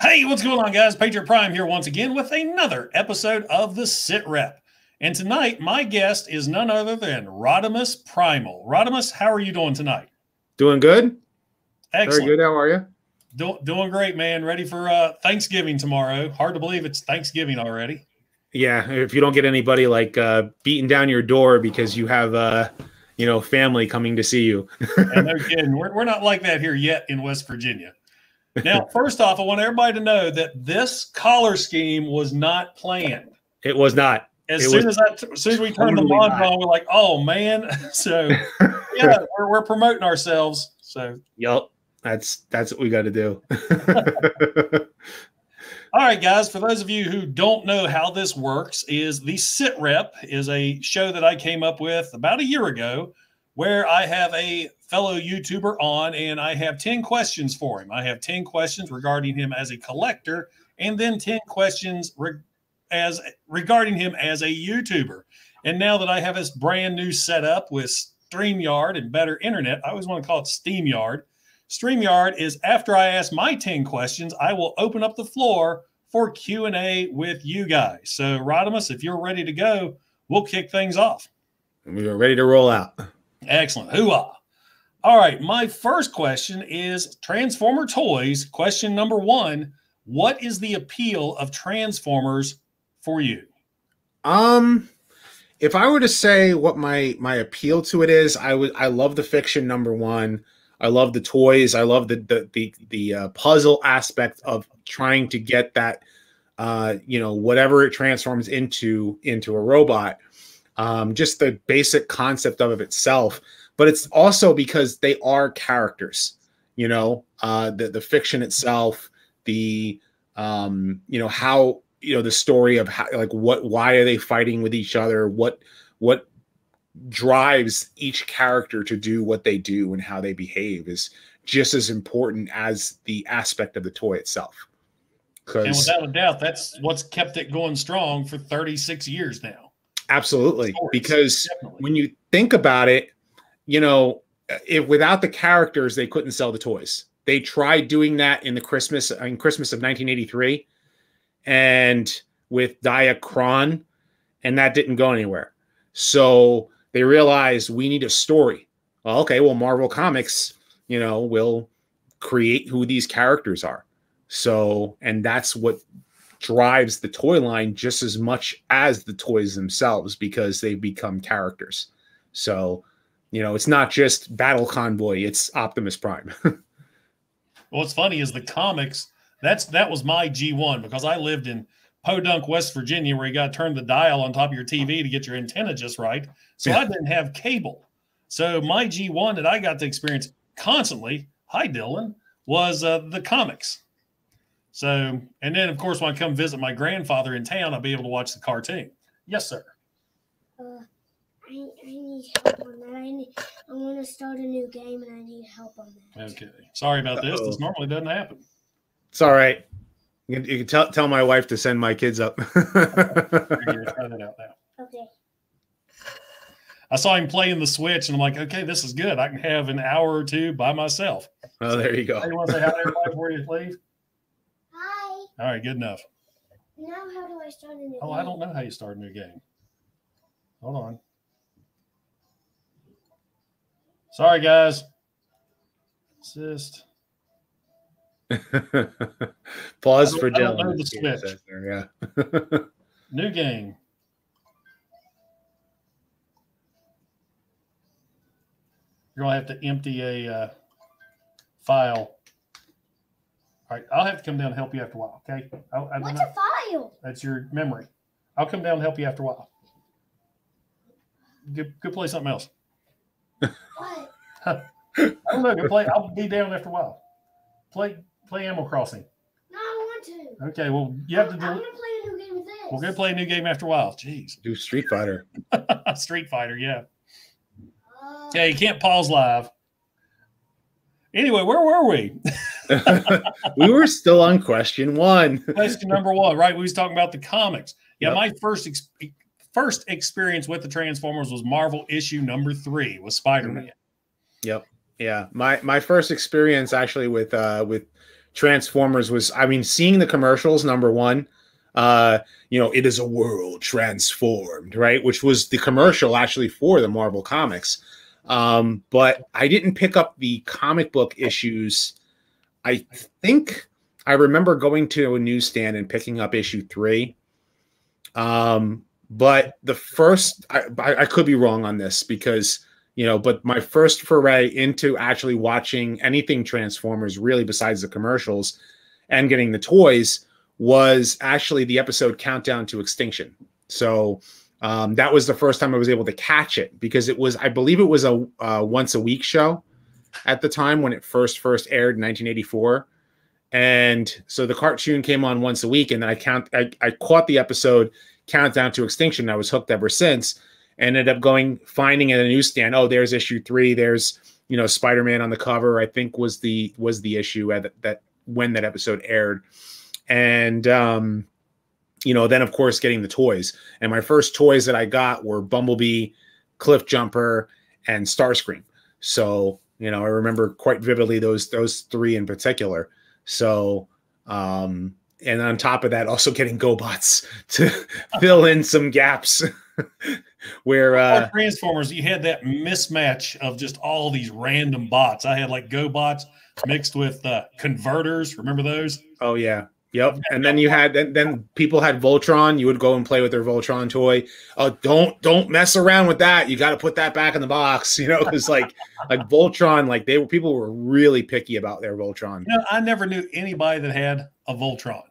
Hey, what's going on, guys? Patriot Prime here once again with another episode of the Sit Rep. And tonight, my guest is none other than Rodimus Primal. Rodimus, how are you doing tonight? Doing good. Excellent. Very good. How are you? Do- doing great, man. Ready for uh, Thanksgiving tomorrow. Hard to believe it's Thanksgiving already. Yeah. If you don't get anybody like uh, beating down your door because you have, uh, you know, family coming to see you. and no kidding. We're, we're not like that here yet in West Virginia. Now, first off, I want everybody to know that this collar scheme was not planned. It was not. As It soon as I, as soon as we turned the totally not. on, we're like, "Oh man!" So yeah, we're, we're promoting ourselves. So Yep. That's that's what we got to do. All right, guys. For those of you who don't know how this works, is the Sit Rep is a show that I came up with about a year ago, where I have a fellow YouTuber on, and I have ten questions for him. I have ten questions regarding him as a collector, and then ten questions re- as regarding him as a YouTuber. And now that I have this brand new setup with StreamYard and better internet, I always want to call it SteamYard. StreamYard is after I ask my 10 questions, I will open up the floor for Q&A with you guys. So Rodimus, if you're ready to go, we'll kick things off. we are ready to roll out. Excellent. Hooah. All right, my first question is Transformer Toys. Question number 1, what is the appeal of Transformers for you? Um, if I were to say what my my appeal to it is, I would I love the fiction number one. I love the toys. I love the the the, the uh, puzzle aspect of trying to get that, uh, you know, whatever it transforms into into a robot. Um, just the basic concept of it itself, but it's also because they are characters. You know, uh, the the fiction itself, the um, you know how you know the story of how like what why are they fighting with each other what what drives each character to do what they do and how they behave is just as important as the aspect of the toy itself And without a doubt, that's what's kept it going strong for 36 years now. Absolutely Stories, because Definitely. when you think about it you know if without the characters they couldn't sell the toys. They tried doing that in the christmas in christmas of 1983 and with Diaclone and that didn't go anywhere. So they realized we need a story. Well, okay well marvel comics you know will create who these characters are. So and that's what drives the toy line just as much as the toys themselves because they've become characters. So, you know, it's not just Battle Convoy, it's Optimus Prime. Well, what's funny is the comics. That's that was my G1 because I lived in Podunk, West Virginia, where you got to turn the dial on top of your TV to get your antenna just right. So Yeah. I didn't have cable. So my G1 that I got to experience constantly, hi Dylan, was uh, the comics. So, and then of course when I come visit my grandfather in town, I'll be able to watch the cartoon. Yes, sir. Uh, I, I need help on that. I, need, I want to start a new game and I need help on that. Okay. Sorry about this. This normally doesn't happen. it's all right. You can, you can tell tell my wife to send my kids up. Try that out now. Okay. I saw him playing the Switch, and I'm like, okay, this is good. I can have an hour or two by myself. oh, there you go. Hey, you want to say hi to everybody before you leave? Hi. All right, good enough. Now how do I start a new Oh, game? I don't know how you start a new game. Hold on. Sorry, guys. Assist. Pause for don't- I don't Dylan. the switch. there, Yeah. New game. You're gonna have to empty a uh, file. All right, I'll have to come down and help you after a while. Okay, I, I don't What's know. a file? That's your memory. I'll come down and help you after a while. Go, go play something else. What? I don't know. Go play. I'll be down after a while. Play play Animal Crossing. No, I want to. Okay. Well, you have to I, I do. want to play a new game with this. We'll go play a new game after a while. Jeez. Do Street Fighter. Street Fighter. Yeah. Uh, Yeah. You can't pause live. Anyway, where were we? we were still on question one. Question number one. Right. We was talking about the comics. Yeah. Yep. My first ex- first experience with the Transformers was Marvel issue number three with Spider Man. Yep. Yeah. My my first experience actually with uh with Transformers was, I mean, seeing the commercials, number one, uh, you know, it is a world transformed, right? Which was the commercial actually for the Marvel comics. Um, but I didn't pick up the comic book issues. I think I remember going to a newsstand and picking up issue three. Um, but the first, I, I could be wrong on this because you know, but my first foray into actually watching anything Transformers, really besides the commercials and getting the toys, was actually the episode Countdown to Extinction. So um, that was the first time I was able to catch it because it was, I believe, it was a uh, once a week show at the time when it first first aired in 1984 and so the cartoon came on once a week and then i count i, I caught the episode countdown to extinction. I was hooked ever since. And ended up going finding at a newsstand. Oh there's issue three. There's you know spider-man on the cover i think was the was the issue at that when that episode aired. And um you know then of course getting the toys. And my first toys that i got were bumblebee cliff jumper and starscream. So you know i remember quite vividly those those three in particular. So um and on top of that also getting gobots to fill in some gaps where uh transformers you had that mismatch of just all these random bots. I had like gobots mixed with uh converters. Remember those? Oh yeah Yep. And then you had then, then people had Voltron. You would go and play with their Voltron toy. Oh, don't don't mess around with that. You got to put that back in the box. You know, because like like Voltron, like they were people were really picky about their Voltron. You know, I never knew anybody that had a Voltron.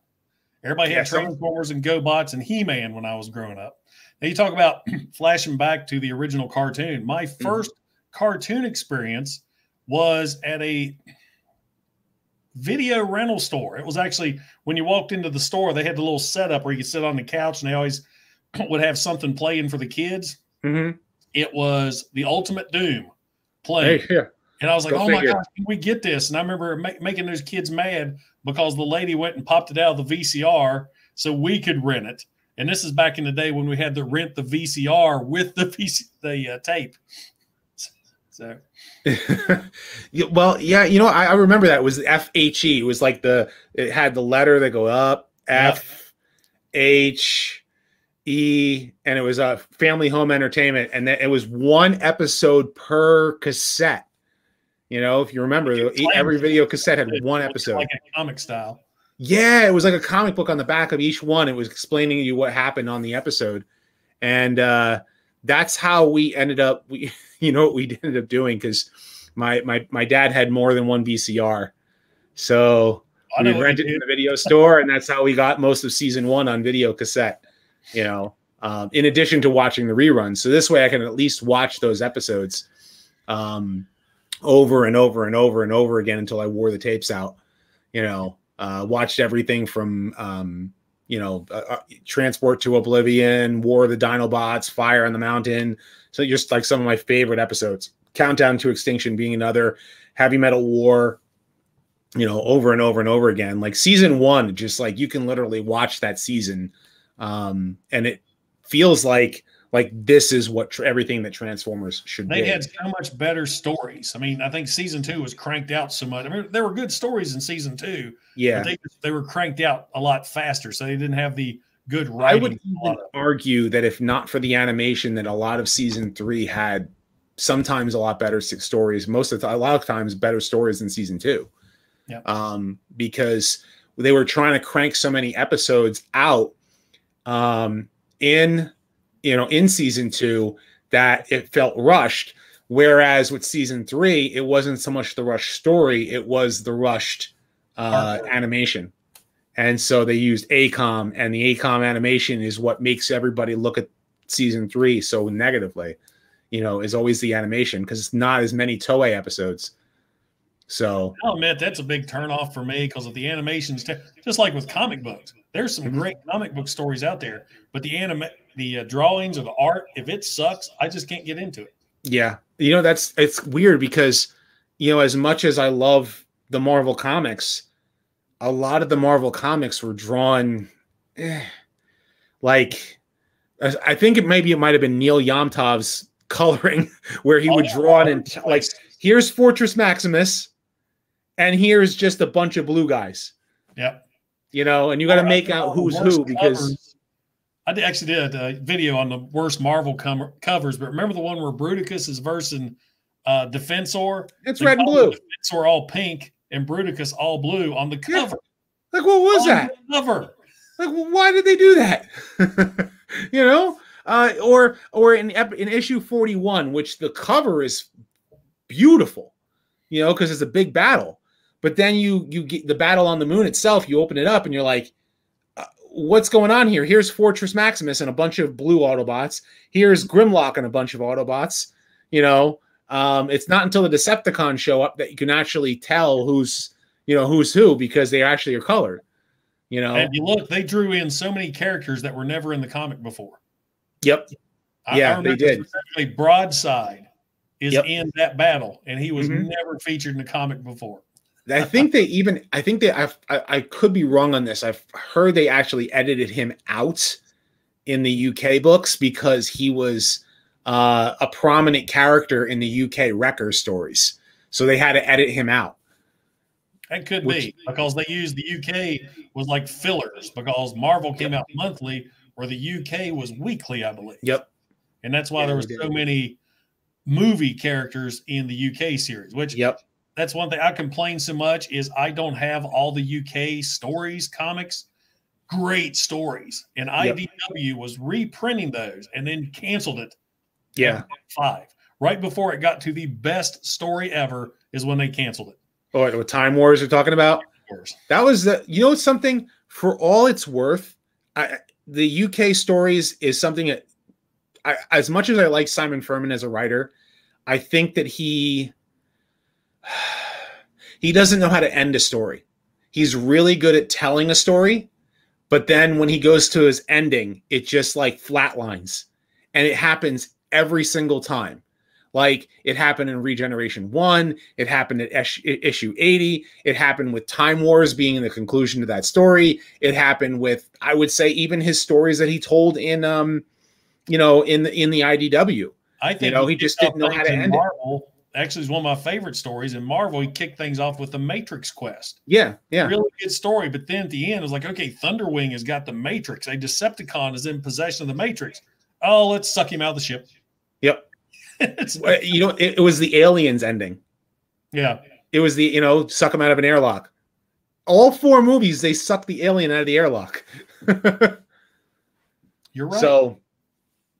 Everybody had yeah, Transformers and GoBots and He-Man when I was growing up. Now you talk about flashing back to the original cartoon. My 1st mm-hmm. cartoon experience was at a video rental store. It was actually when you walked into the store, they had the little setup where you could sit on the couch and they always would have something playing for the kids. Mm-hmm. It was the Ultimate Doom playing. Hey, yeah. And I was like, Go oh figure. my gosh, can we get this? And I remember ma- making those kids mad because the lady went and popped it out of the VCR so we could rent it. And this is back in the day when we had to rent the VCR with the VC- the uh, tape. So, well, yeah, you know, I, I, remember that it was FHE. It was like the it had the letter that go up F H E, and it was a family home entertainment, and then it was one episode per cassette. You know, if you remember, every video cassette had one episode, like a comic style. Yeah, it was like a comic book on the back of each one. It was explaining you what happened on the episode, and uh, that's how we ended up. We you know what we ended up doing because my my my dad had more than one VCR, so we rented in the video store, and that's how we got most of season one on video cassette. You know, um, in addition to watching the reruns, so this way I can at least watch those episodes um, over and over and over and over again until I wore the tapes out. You know, uh, watched everything from um, you know, uh, uh, Transport to Oblivion, War of the Dinobots, Fire on the Mountain. So just like some of my favorite episodes. Countdown to Extinction being another, Heavy Metal War, you know, over and over and over again. Like season one, just like you can literally watch that season, um, and it feels like like this is what tr- everything that Transformers should be. they be. had so much better stories. I mean, I think season two was cranked out so much. I mean, there were good stories in season two. Yeah, they, they were cranked out a lot faster, so they didn't have the good writing. I would even argue that if not for the animation, that a lot of season three had sometimes a lot better six stories. Most of the a lot of times better stories than season two. Yeah. Um, because they were trying to crank so many episodes out um, in you know, in season two that it felt rushed. Whereas with season three, it wasn't so much the rushed story, it was the rushed uh, animation. And so they used AKOM, and the AKOM animation is what makes everybody look at season three so negatively, you know, is always the animation because it's not as many Toei episodes. So I'll admit that's a big turnoff for me because of the animations, just like with comic books. There's some mm-hmm. great comic book stories out there, but the anime, the uh, drawings or the art, if it sucks, I just can't get into it. Yeah, you know that's it's weird because you know as much as I love the Marvel comics, a lot of the Marvel comics were drawn eh, like I think it maybe it might have been Nel Yomtov's coloring where he oh, would yeah. draw it and like here's Fortress Maximus and here's just a bunch of blue guys. Yep. You know, and you got to make out who's who because covers. I did- actually did a video on the worst Marvel com- covers, but remember the one where Bruticus is versing uh, Defensor? it's They red and blue. Defensor all pink and Bruticus all blue on the Yeah. cover. Like, what was On that? cover. Like, wh- why did they do that? you know, uh, or or in in issue forty one, which the cover is beautiful, you know, because it's a big battle. But then you you get the battle on the moon itself. You open it up and you're like, uh, what's going on here? Here's Fortress Maximus and a bunch of blue Autobots. Here's Grimlock and a bunch of Autobots. You know, um, it's not until the Decepticons show up that you can actually tell who's you know who's who because they actually are colored. You know, And you look, they drew in so many characters that were never in the comic before. yep. I- Yeah, I they did. specifically Broadside is Yep. in that battle, and he was Mhm. never featured in the comic before. I think they even I think they I've, I I could be wrong on this. I've heard they actually edited him out in the UK books because he was uh, a prominent character in the UK Wrecker stories. So they had to edit him out. That could Which- be because they used the UK was like fillers because Marvel came out monthly, where the UK was weekly, I believe. Yep. And that's why Yeah, there was so many movie characters in the UK series. Which Yep. that's one thing I complain so much is I don't have all the UK stories comics. Great stories, and Yep. IDW was reprinting those and then canceled it. Yeah. five right before it got to the best story ever is when they canceled it. Oh, what Time Wars you're talking about? That was the you know something for all it's worth. I, the UK stories is something that I, as much as I like Simon Furman as a writer, I think that he he doesn't know how to end a story. He's really good at telling a story, but then when he goes to his ending, it just like flatlines. And it happens every single time. Like it happened in Regeneration 1, it happened at issue 80, it happened with Time Wars being the conclusion to that story. It happened with I would say even his stories that he told in um you know in the in the IDW. I think you know, he kicked just didn't know how to end it. Marvel. Actually, is one of my favorite stories in Marvel. He kicked things off with the Matrix quest. Yeah, yeah. Really good story, but then at the end, it was like, okay, Thunderwing has got the Matrix. A Decepticon is in possession of the Matrix. Oh, let's suck him out of the ship. Yep. It's- You know, it, it was the aliens ending. yeah, It was the, you know, suck them out of an airlock. All four movies, they suck the alien out of the airlock. you're right. So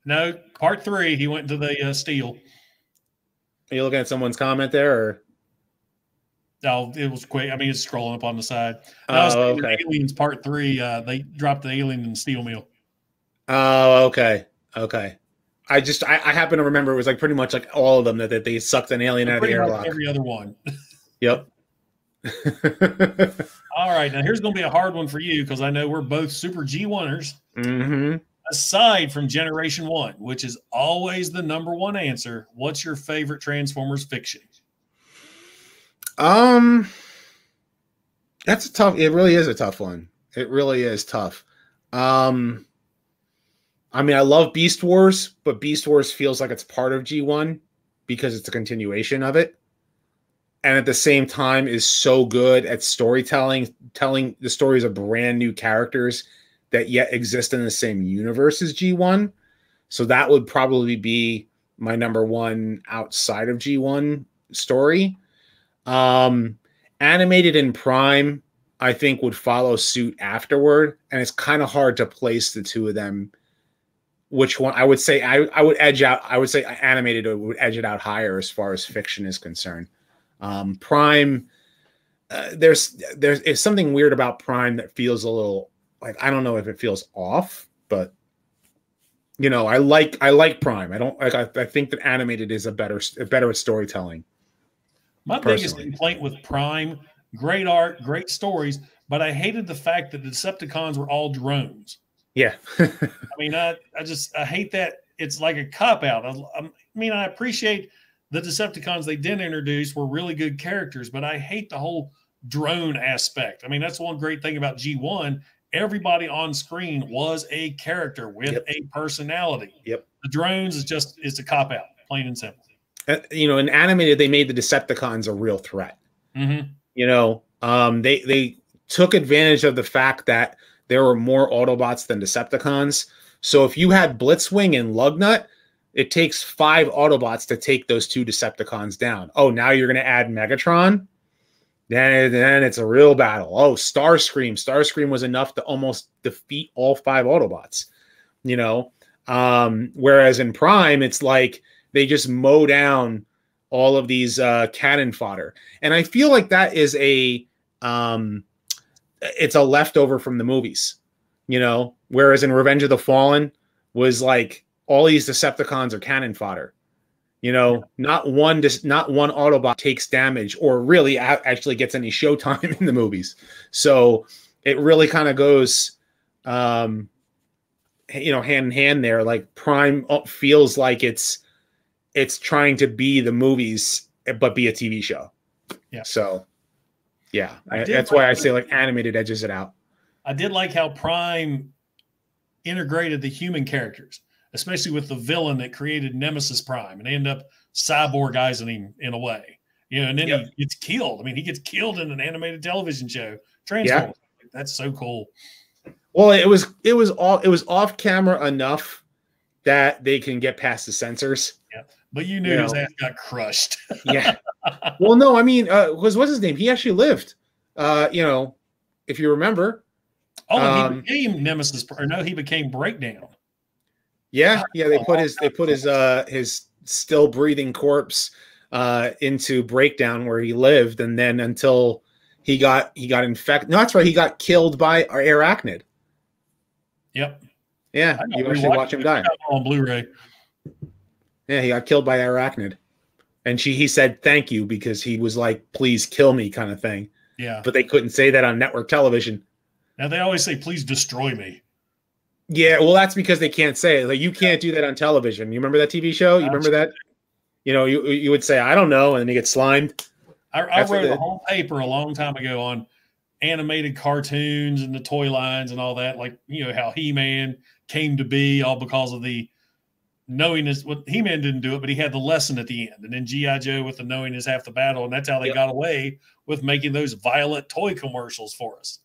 no, part three, he went to the uh, steel. are you looking at someone's comment there or Oh, it was quick. I mean, it's scrolling up on the side. Oh, okay. Aliens Part Three. Uh, they dropped the alien in the steel mill. Oh, okay. Okay. I just I, I happen to remember it was like pretty much like all of them that, that they sucked an alien out of the airlock. every other one. Yep. All right, now here's going to be a hard one for you because I know we're both super G1ers. hmm Aside from Generation One, which is always the number one answer, what's your favorite Transformers fiction? Um, that's a tough. It really is a tough one. It really is tough. Um, I mean, I love Beast Wars, but Beast Wars feels like it's part of G1 because it's a continuation of it. And at the same time, is so good at storytelling, telling the stories of brand new characters that yet exist in the same universe as G1. So that would probably be my number one outside of G1 story. Um, animated in Prime, I think would follow suit afterward, and it's kind of hard to place the two of them. Which one? I would say I, I would edge out. I would say animated would edge it out higher as far as fiction is concerned. Um, Prime, uh, there's there's it's something weird about Prime that feels a little like I don't know if it feels off, but you know I like I like Prime. I don't like I, I think that animated is a better better at storytelling. My biggest complaint with Prime, great art, great stories, but I hated the fact that the Decepticons were all drones. Yeah. I mean, I, I just I hate that it's like a cop out. I, I mean, I appreciate the Decepticons they did introduce were really good characters, but I hate the whole drone aspect. I mean, that's one great thing about G1. Everybody on screen was a character with Yep. a personality. Yep. The drones is just is a cop out, plain and simple. Uh, you know, in animated, they made the Decepticons a real threat. Mm-hmm. You know, um, they they took advantage of the fact that there were more Autobots than Decepticons. So if you had Blitzwing and Lugnut, it takes five Autobots to take those two Decepticons down. Oh, now you're going to add Megatron. Then, then it's a real battle. Oh, Starscream. Starscream was enough to almost defeat all five Autobots. You know, um, whereas in Prime, it's like they just mow down all of these uh, cannon fodder, and I feel like that is a um, it's a leftover from the movies. You know, whereas in Revenge of the Fallen was like all these Decepticons are cannon fodder. You know, not one not one Autobot takes damage or really actually gets any showtime in the movies. So it really kind of goes, um, you know, hand in hand there. Like Prime uh, feels like it's it's trying to be the movies, but be a TV show. Yeah. So, yeah, I, that's like why I say like animated edges it out. I did like how Prime integrated the human characters especially with the villain that created Nemesis Prime, and they end up cyborgizing him in a way. You know, and then yep. he gets killed. I mean, he gets killed in an animated television show. Transformers. Yeah. That's so cool. Well, it was it was all it was off camera enough that they can get past the censors. But you knew you his know. ass got crushed. yeah. Well, no, I mean, uh, was what's his name? He actually lived. Uh, you know, if you remember. Oh, um, he became Nemesis, or no, he became Breakdown. Yeah, yeah. They put his they put his uh his still breathing corpse uh into breakdown where he lived, and then until he got he got infected. No, that's right. He got killed by Airachnid. Yep. Yeah, you actually watch him die on Blu-ray. Yeah, he got killed by Airachnid, and she he said thank you because he was like, "Please kill me," kind of thing. Yeah. But they couldn't say that on network television. Now they always say, "Please destroy me." Yeah, well, that's because they can't say it. Like you can't do that on television. You remember that TV show? You remember that? You know, you you would say, "I don't know," and then you get slimed. I, I wrote the, a whole paper a long time ago on animated cartoons and the toy lines and all that. Like you know how He Man came to be, all because of the knowing is what He Man didn't do it, but he had the lesson at the end. And then GI Joe with the knowing is half the battle, and that's how they yep. got away with making those violent toy commercials for us.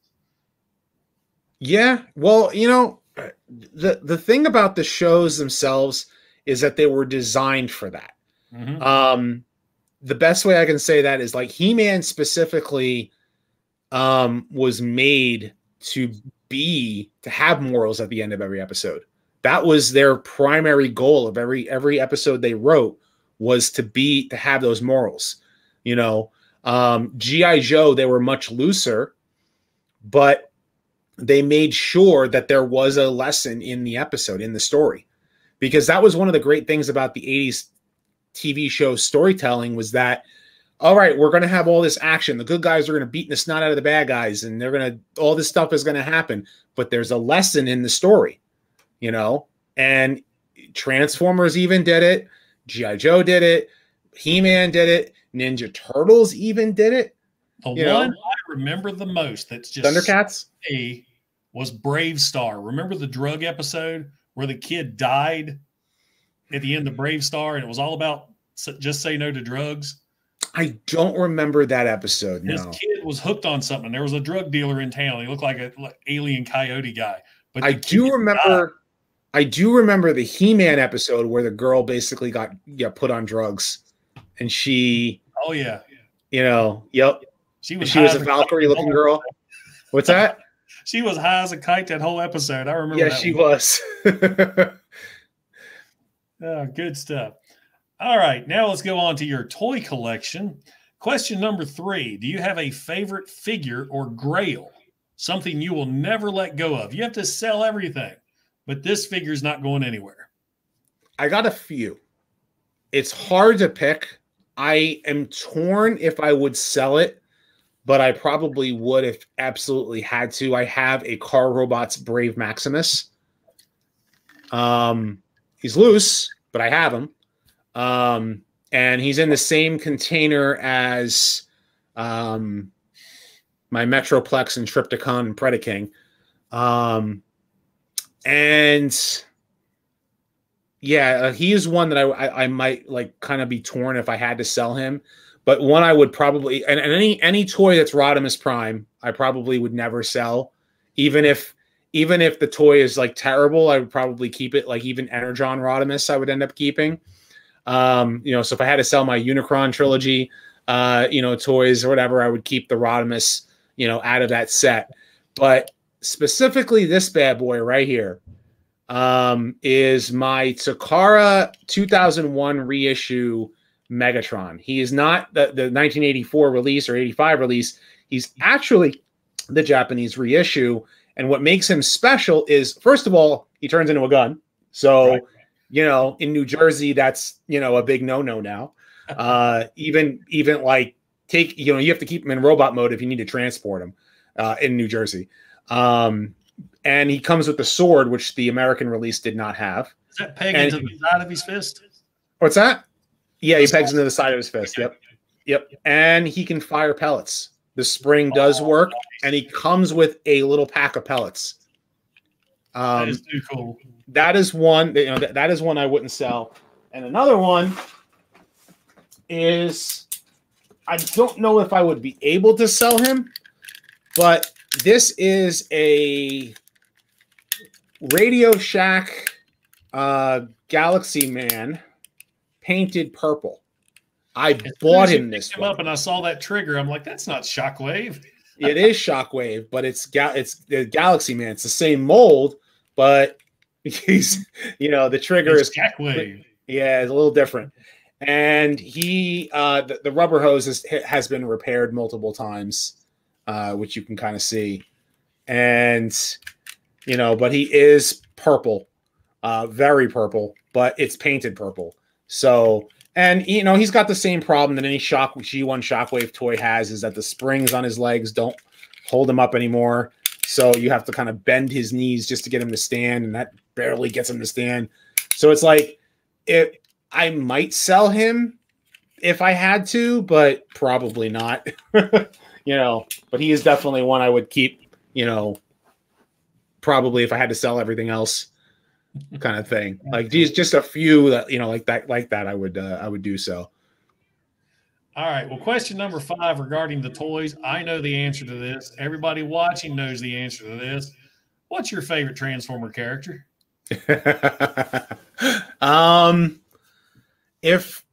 Yeah, well, you know, the the thing about the shows themselves is that they were designed for that. Mm-hmm. Um, the best way I can say that is like He Man specifically um, was made to be to have morals at the end of every episode. That was their primary goal of every every episode they wrote was to be to have those morals. You know, um, GI Joe they were much looser, but they made sure that there was a lesson in the episode, in the story. Because that was one of the great things about the 80s TV show storytelling was that, all right, we're going to have all this action. The good guys are going to beat the snot out of the bad guys, and they're going to, all this stuff is going to happen. But there's a lesson in the story, you know? And Transformers even did it. G.I. Joe did it. He Man did it. Ninja Turtles even did it. The you one know? I remember the most that's just Thundercats a was BraveStarr. Remember the drug episode where the kid died at the end of BraveStarr and it was all about just say no to drugs. I don't remember that episode. His no. kid was hooked on something. There was a drug dealer in town. He looked like an alien coyote guy. But I do remember. I do remember the He-Man episode where the girl basically got yeah put on drugs, and she. Oh yeah. You know. Yep. She was. She was a Valkyrie looking girl. What's that? she was high as a kite that whole episode. I remember. Yeah, she one. was. oh, good stuff. All right, now let's go on to your toy collection. Question number three Do you have a favorite figure or grail? Something you will never let go of. You have to sell everything, but this figure is not going anywhere. I got a few. It's hard to pick. I am torn if I would sell it but I probably would if absolutely had to. I have a Car Robots Brave Maximus. Um, he's loose, but I have him. Um, and he's in the same container as um, my Metroplex and Trypticon and Predaking. Um, and yeah, uh, he is one that I, I, I might like kind of be torn if I had to sell him but one I would probably and, and any any toy that's Rodimus Prime, I probably would never sell, even if even if the toy is like terrible, I would probably keep it. Like even Energon Rodimus, I would end up keeping. Um, you know, so if I had to sell my Unicron trilogy, uh, you know, toys or whatever, I would keep the Rodimus, you know, out of that set. But specifically, this bad boy right here um, is my Takara 2001 reissue Megatron. He is not the, the 1984 release or 85 release. He's actually the Japanese reissue. And what makes him special is, first of all, he turns into a gun. So, right. you know, in New Jersey, that's you know a big no-no now. Uh, even even like take you know you have to keep him in robot mode if you need to transport him uh, in New Jersey. Um, and he comes with the sword, which the American release did not have. Is that pegged into the side of his fist? What's that? Yeah, he pegs into the side of his fist. Yep. Yep. And he can fire pellets. The spring does oh, work, and he comes with a little pack of pellets. Um, that is too cool. That is one. You know, that, that is one I wouldn't sell. And another one is I don't know if I would be able to sell him, but this is a Radio Shack uh, Galaxy Man painted purple. I as bought him this him up and I saw that trigger. I'm like, that's not Shockwave. it is Shockwave, but it's ga- it's the Galaxy Man. It's the same mold, but he's you know the trigger it's is Shockwave. Yeah, it's a little different. And he uh the, the rubber hose has, has been repaired multiple times, uh, which you can kind of see. And you know, but he is purple, uh, very purple, but it's painted purple. So, and you know, he's got the same problem that any shock G1 Shockwave toy has is that the springs on his legs don't hold him up anymore. So you have to kind of bend his knees just to get him to stand, and that barely gets him to stand. So it's like if I might sell him if I had to, but probably not. you know, but he is definitely one I would keep, you know, probably if I had to sell everything else kind of thing. Like these, just a few that you know, like that, like that. I would, uh, I would do so. All right. Well, question number five regarding the toys. I know the answer to this. Everybody watching knows the answer to this. What's your favorite Transformer character? um, if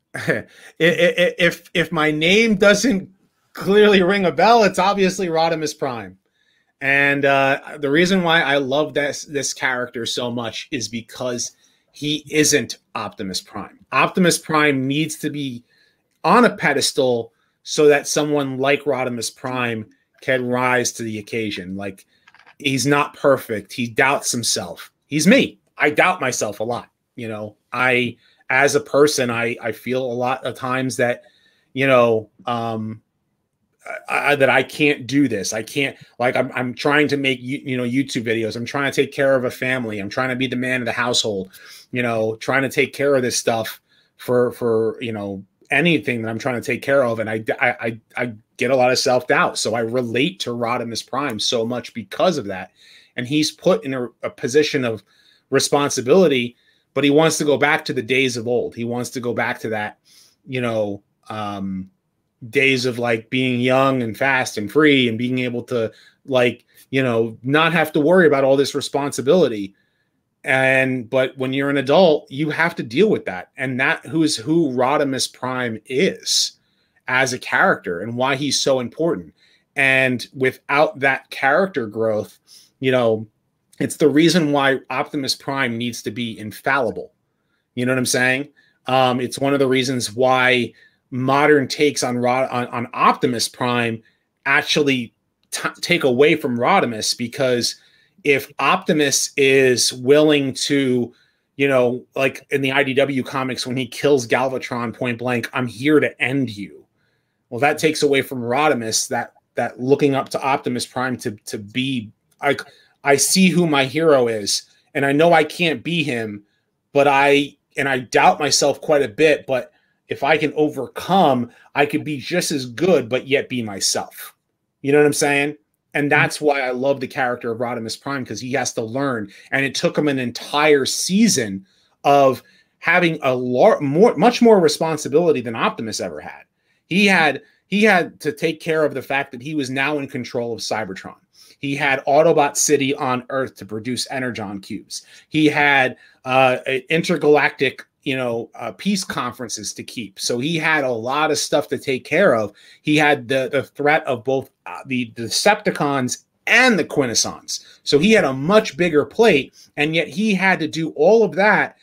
if if my name doesn't clearly ring a bell, it's obviously Rodimus Prime. And uh, the reason why I love this this character so much is because he isn't Optimus Prime. Optimus Prime needs to be on a pedestal so that someone like Rodimus Prime can rise to the occasion. Like he's not perfect. He doubts himself. He's me. I doubt myself a lot. You know, I as a person, I I feel a lot of times that you know um I, that I can't do this. I can't like I'm I'm trying to make you, you know YouTube videos. I'm trying to take care of a family. I'm trying to be the man of the household. You know, trying to take care of this stuff for for you know anything that I'm trying to take care of, and I I I, get a lot of self doubt. So I relate to Rodimus Prime so much because of that, and he's put in a, a position of responsibility, but he wants to go back to the days of old. He wants to go back to that, you know. um days of like being young and fast and free and being able to like you know not have to worry about all this responsibility. And but when you're an adult you have to deal with that. And that who is who rodimus prime is as a character and why he's so important. And without that character growth you know it's the reason why optimus prime needs to be infallible. You know what i'm saying? Um, it's one of the reasons why modern takes on Rod on, on Optimus Prime actually t- take away from Rodimus because if Optimus is willing to, you know, like in the IDW comics when he kills Galvatron point blank, I'm here to end you. Well, that takes away from Rodimus that that looking up to Optimus Prime to to be I I see who my hero is and I know I can't be him, but I and I doubt myself quite a bit, but if I can overcome, I could be just as good, but yet be myself. You know what I'm saying? And mm-hmm. that's why I love the character of Rodimus Prime because he has to learn. And it took him an entire season of having a lot more, much more responsibility than Optimus ever had. He had he had to take care of the fact that he was now in control of Cybertron. He had Autobot City on Earth to produce energon cubes. He had uh, intergalactic, you know, uh, peace conferences to keep. So he had a lot of stuff to take care of. He had the the threat of both uh, the, Decepticons and the Quintessons. So he had a much bigger plate, and yet he had to do all of that.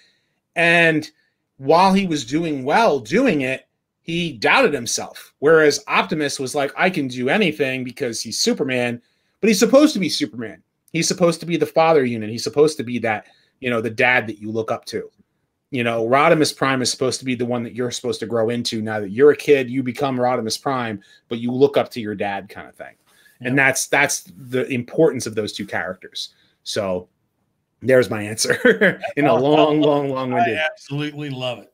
And while he was doing well doing it, he doubted himself. Whereas Optimus was like, I can do anything because he's Superman, but he's supposed to be Superman. He's supposed to be the father unit. He's supposed to be that, you know, the dad that you look up to. You know, Rodimus Prime is supposed to be the one that you're supposed to grow into. Now that you're a kid, you become Rodimus Prime, but you look up to your dad kind of thing. Yeah. And that's that's the importance of those two characters. So there's my answer in a oh. long, long, long winded. I absolutely love it.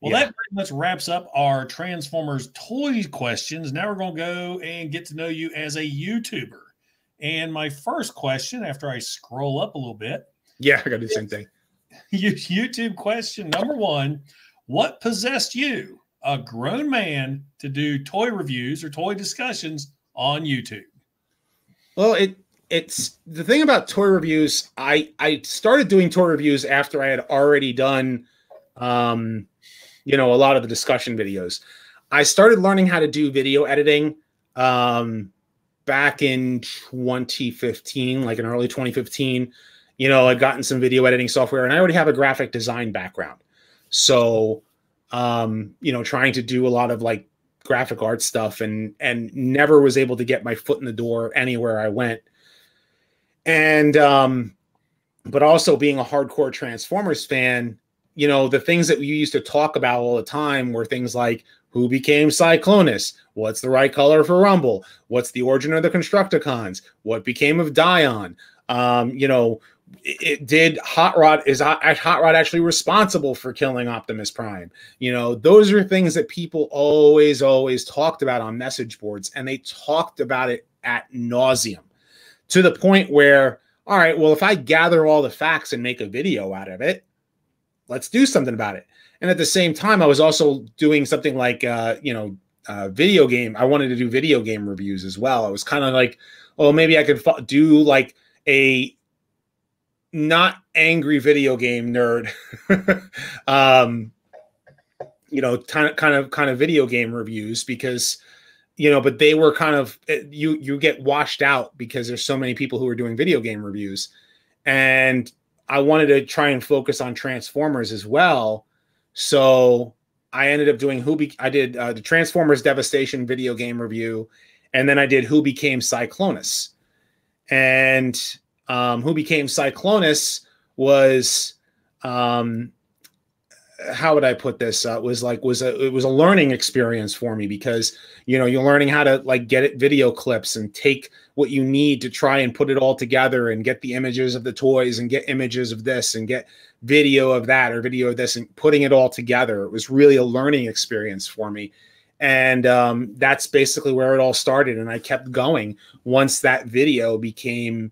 Well, yeah. that pretty much wraps up our Transformers toys questions. Now we're going to go and get to know you as a YouTuber. And my first question, after I scroll up a little bit, yeah, I got to do the same thing. YouTube question number one: What possessed you, a grown man, to do toy reviews or toy discussions on YouTube? Well, it it's the thing about toy reviews. I I started doing toy reviews after I had already done um you know, a lot of the discussion videos. I started learning how to do video editing um, back in 2015, like in early 2015. You know, I'd gotten some video editing software and I already have a graphic design background. So, um, you know, trying to do a lot of like graphic art stuff and and never was able to get my foot in the door anywhere I went. And um but also being a hardcore Transformers fan, you know, the things that we used to talk about all the time were things like who became Cyclonus? What's the right color for Rumble? What's the origin of the Constructicons? What became of Dion? Um, you know, it, did Hot Rod is Hot Rod actually responsible for killing Optimus Prime? You know, those are things that people always, always talked about on message boards, and they talked about it at nauseum to the point where, all right, well, if I gather all the facts and make a video out of it, let's do something about it. And at the same time, I was also doing something like, uh, you know, uh, video game. I wanted to do video game reviews as well. I was kind of like, oh, maybe I could do like a not angry video game nerd, um, you know, kind of, kind of, kind of video game reviews because, you know, but they were kind of eh, you you get washed out because there's so many people who are doing video game reviews, and I wanted to try and focus on Transformers as well. So I ended up doing who be- I did uh, the Transformers Devastation video game review, and then I did Who Became Cyclonus. And um, Who Became Cyclonus was um, how would I put this? Uh, was like was a it was a learning experience for me because you know you're learning how to like get it video clips and take what you need to try and put it all together and get the images of the toys and get images of this and get video of that or video of this and putting it all together. It was really a learning experience for me. And um, that's basically where it all started. And I kept going once that video became,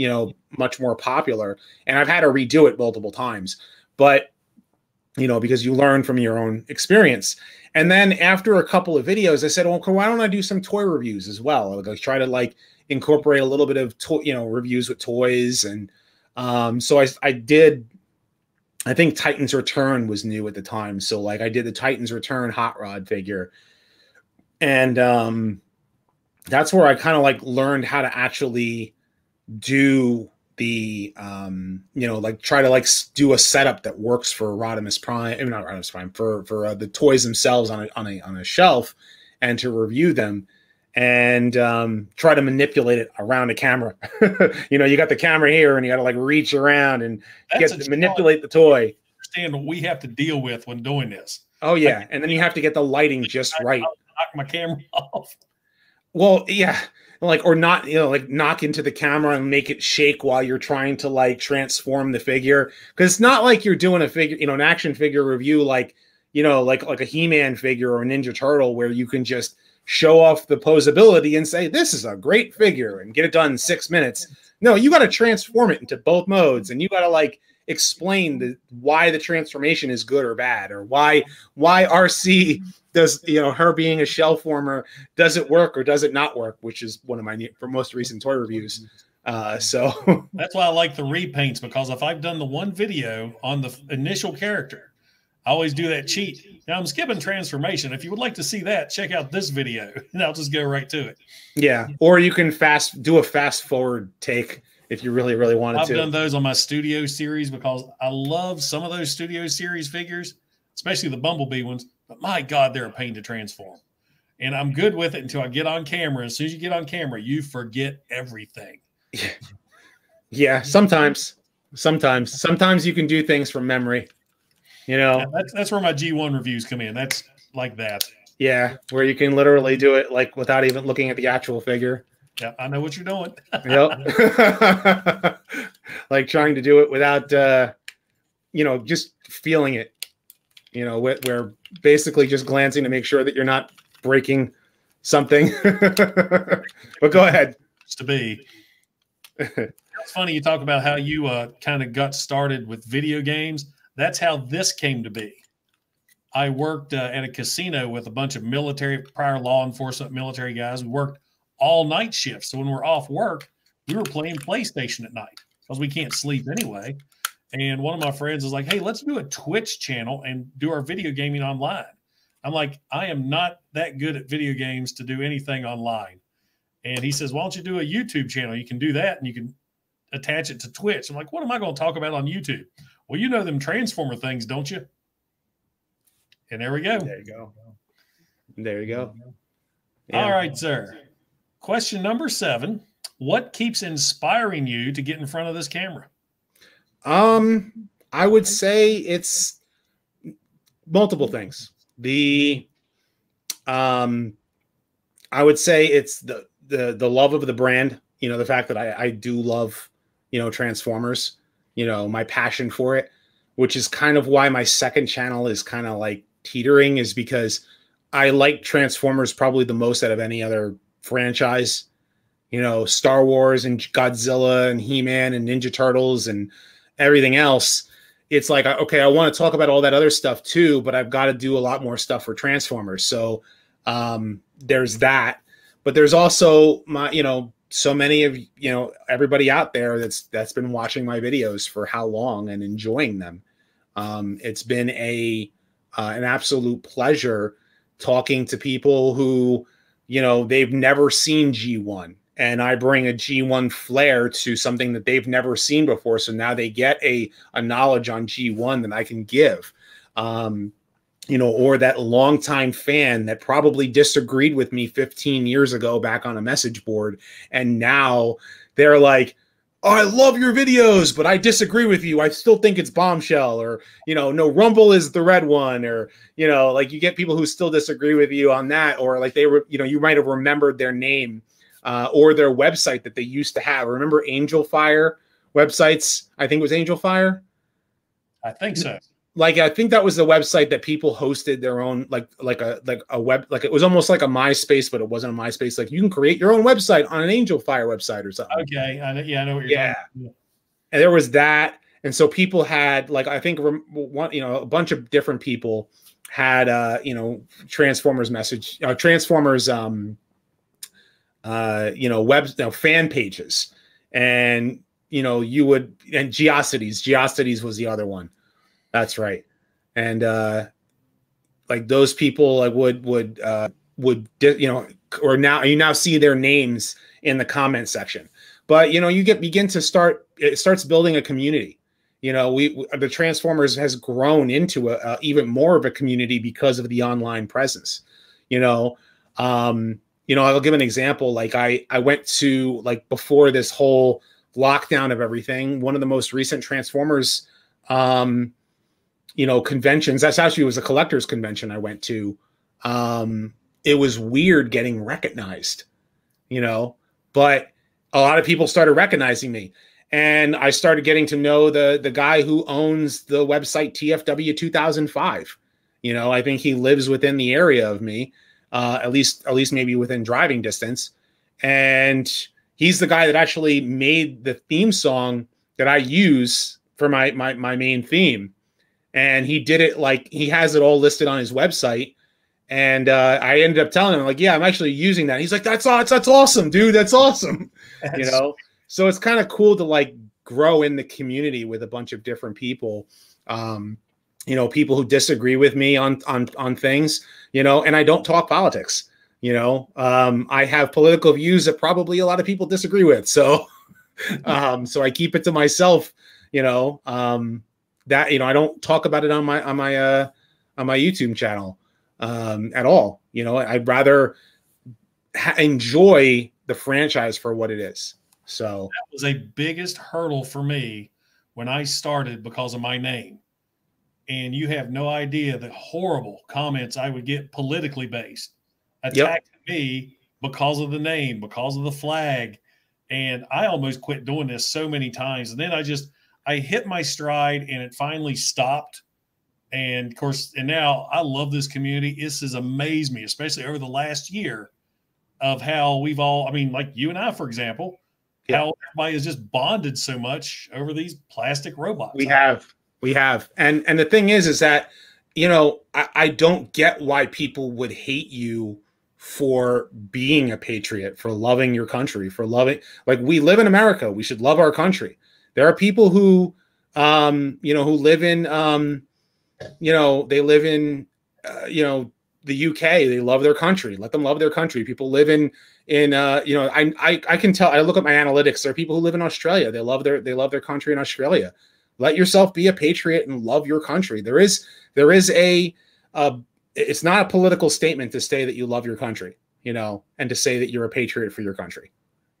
you know, much more popular. And I've had to redo it multiple times. But you know, because you learn from your own experience. And then after a couple of videos, I said, well, why don't I do some toy reviews as well? Like, try to like incorporate a little bit of toy, you know, reviews with toys. And um, so I, I did, I think Titans Return was new at the time. So like I did the Titans Return Hot Rod figure. And um, that's where I kind of like learned how to actually do the um you know like try to like do a setup that works for Rodimus Prime, I mean not Rodimus Prime for for uh, the toys themselves on a on a on a shelf, and to review them and um, try to manipulate it around a camera. you know, you got the camera here, and you got to like reach around and That's get to manipulate the toy. Understand what we have to deal with when doing this. Oh yeah, like, and then you have to get the lighting just right. Knock my camera off. Well, yeah, like or not you know like knock into the camera and make it shake while you're trying to like transform the figure. Because it's not like you're doing a figure you know an action figure review like you know like like a he-man figure or a ninja turtle where you can just show off the posability and say this is a great figure and get it done in six minutes. No you got to transform it into both modes and you got to like explain the why the transformation is good or bad, or why why Arcee does you know her being a shell former does it work or does it not work, which is one of my for most recent toy reviews. Uh, so that's why I like the repaints because if I've done the one video on the initial character, I always do that cheat. Now I'm skipping transformation. If you would like to see that, check out this video, and I'll just go right to it. Yeah, or you can fast do a fast forward take if you really really wanted I've to. I've done those on my studio series because I love some of those studio series figures, especially the Bumblebee ones. But my God, they're a pain to transform. And I'm good with it until I get on camera. As soon as you get on camera, you forget everything. Yeah, sometimes, sometimes, sometimes you can do things from memory. You know, yeah, that's that's where my G1 reviews come in. That's like that. Yeah, where you can literally do it like without even looking at the actual figure. Yeah, I know what you're doing. yep. like trying to do it without, uh, you know, just feeling it. You know, where, where basically just glancing to make sure that you're not breaking something. but go ahead. To be. it's funny you talk about how you uh, kind of got started with video games. That's how this came to be. I worked uh, at a casino with a bunch of military, prior law enforcement military guys. We worked all night shifts. So when we're off work, we were playing PlayStation at night because we can't sleep anyway. And one of my friends is like, hey, let's do a Twitch channel and do our video gaming online. I'm like, I am not that good at video games to do anything online. And he says, why don't you do a YouTube channel? You can do that and you can attach it to Twitch. I'm like, what am I going to talk about on YouTube? Well, you know them Transformer things, don't you? And there we go. There you go. There you go. Yeah. All right, sir. Question number seven What keeps inspiring you to get in front of this camera? Um, I would say it's multiple things. The um I would say it's the the the love of the brand, you know, the fact that I, I do love, you know, Transformers, you know, my passion for it, which is kind of why my second channel is kind of like teetering, is because I like Transformers probably the most out of any other franchise. You know, Star Wars and Godzilla and He Man and Ninja Turtles and everything else. It's like, okay, I want to talk about all that other stuff too, but I've got to do a lot more stuff for Transformers. So um, there's that. But there's also my, you know, so many of you know everybody out there that's that's been watching my videos for how long and enjoying them. Um, it's been a uh, an absolute pleasure talking to people who you know they've never seen G1 and I bring a G1 flair to something that they've never seen before. So now they get a a knowledge on G1 that I can give. Um you know or that longtime fan that probably disagreed with me 15 years ago back on a message board. And now they're like oh, I love your videos, but I disagree with you. I still think it's bombshell, or you know, no, Rumble is the red one, or you know, like you get people who still disagree with you on that, or like they were, you know, you might have remembered their name uh, or their website that they used to have. Remember Angel Fire websites? I think it was Angel Fire. I think so like I think that was the website that people hosted their own like like a like a web like it was almost like a MySpace, but it wasn't a MySpace. Like you can create your own website on an Angel Fire website or something. Okay, I know, yeah, I know what you're yeah. Talking. And there was that, and so people had like I think one you know a bunch of different people had uh you know Transformers message uh, Transformers um uh you know web you know, fan pages and you know you would and Geocities Geocities was the other one that's right. And uh like those people like would would uh would you know or now you now see their names in the comment section. But you know, you get begin to start it starts building a community. You know, we, the Transformers has grown into a, a, even more of a community because of the online presence. You know, um, you know, I'll give an example. Like I I went to like before this whole lockdown of everything, one of the most recent Transformers um you know conventions. That's actually was a collectors convention i went to. Um it was weird getting recognized you know but a lot of people started recognizing me. And i started getting to know the the guy who owns the website tfw 2005 you know i think he lives within the area of me uh at least at least maybe within driving distance. And he's the guy that actually made the theme song that i use for my my my main theme, and he did it like he has it all listed on his website. And uh, I ended up telling him like, yeah, I'm actually using that. He's like, that's that's that's awesome, dude. That's awesome. That's you know, so it's kind of cool to like grow in the community with a bunch of different people. Um, you know, people who disagree with me on on on things. You know, and I don't talk politics. You know, um, I have political views that probably a lot of people disagree with. So, um, so I keep it to myself. You know, um, that you know I don't talk about it on my on my uh, on my YouTube channel um, at all. You know, I'd rather ha- enjoy the franchise for what it is. So that was a biggest hurdle for me when I started because of my name. And you have no idea the horrible comments I would get politically based attacking yep. me because of the name, because of the flag. And I almost quit doing this so many times. And then I just I hit my stride and it finally stopped. And of course, and now I love this community. This has amazed me, especially over the last year, of how we've all, I mean, like you and I, for example, yeah. how everybody has just bonded so much over these plastic robots. We have, we have. And and the thing is, is that, you know, I, I don't get why people would hate you for being a patriot, for loving your country, for loving like we live in America. We should love our country. There are people who um, you know, who live in um, you know, they live in uh, you know, the UK. They love their country. Let them love their country. People live in in uh, you know, I, I I can tell I look at my analytics. There are people who live in Australia. They love their they love their country in Australia. Let yourself be a patriot and love your country. There is there is a, a it's not a political statement to say that you love your country, you know, and to say that you're a patriot for your country,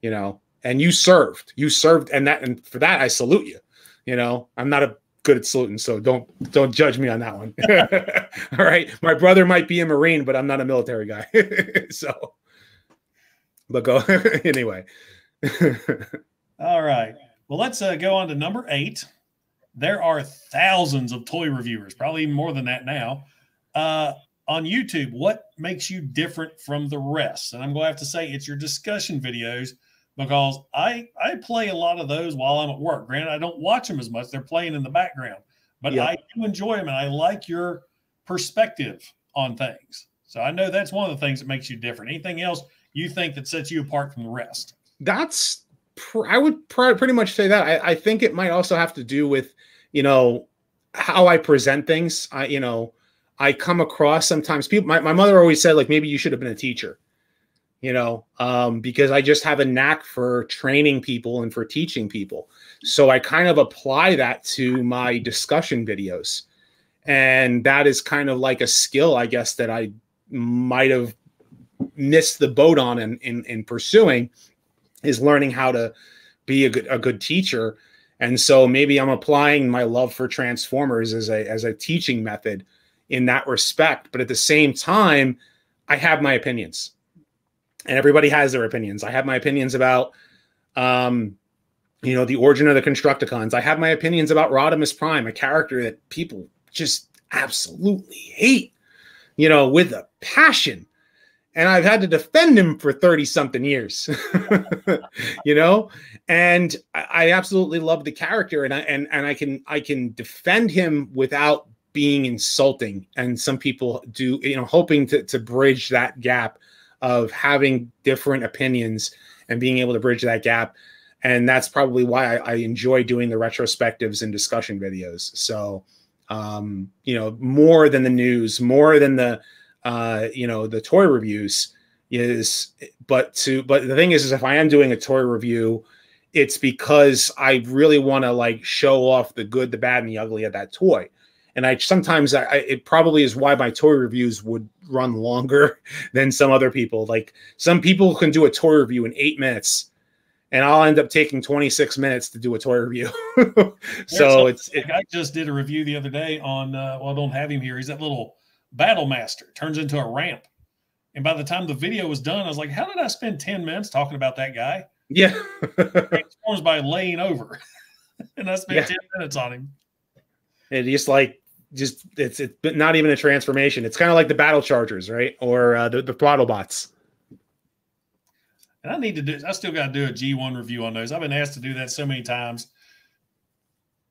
you know, and you served, you served, and that, and for that, I salute you. You know, I'm not a good at saluting, so don't don't judge me on that one. All right, my brother might be a marine, but I'm not a military guy. so, but go anyway. All right. Well, let's uh, go on to number eight. There are thousands of toy reviewers, probably even more than that now uh, on YouTube, what makes you different from the rest? And I'm going to have to say it's your discussion videos because I I play a lot of those while I'm at work. Granted, I don't watch them as much; they're playing in the background, but I do enjoy them, and I like your perspective on things. So I know that's one of the things that makes you different. Anything else you think that sets you apart from the rest? That's pr- I would pr- pretty much say that. I, I think it might also have to do with you know how I present things. I you know I come across sometimes people. My, my mother always said like maybe you should have been a teacher, you know, um, because I just have a knack for training people and for teaching people. So I kind of apply that to my discussion videos, and that is kind of like a skill, I guess, that I might have missed the boat on in in, in pursuing is learning how to be a good a good teacher. And so maybe I'm applying my love for Transformers as a as a teaching method in that respect. But at the same time, I have my opinions, and everybody has their opinions. I have my opinions about, um, you know, the origin of the Constructicons. I have my opinions about Rodimus Prime, a character that people just absolutely hate, you know, with a passion. And I've had to defend him for 30 something years, you know, and I absolutely love the character and I, and, and I can, I can defend him without being insulting and some people do you know hoping to, to bridge that gap of having different opinions and being able to bridge that gap. And that's probably why I, I enjoy doing the retrospectives and discussion videos. So um, you know more than the news more than the uh, you know the toy reviews is but to but the thing is is if i am doing a toy review it's because i really want to like show off the good the bad and the ugly of that toy and I sometimes I, it probably is why my toy reviews would run longer than some other people. Like some people can do a toy review in eight minutes, and I'll end up taking 26 minutes to do a toy review. so it's it, I just did a review the other day on uh, well, I don't have him here. He's that little battle master turns into a ramp. And by the time the video was done, I was like, how did I spend 10 minutes talking about that guy? Yeah. transforms by laying over. and I spent yeah. 10 minutes on him. And just like just it's it's not even a transformation. It's kind of like the battle chargers, right? Or uh, the the throttle bots. And I need to do. I still got to do a G one review on those. I've been asked to do that so many times.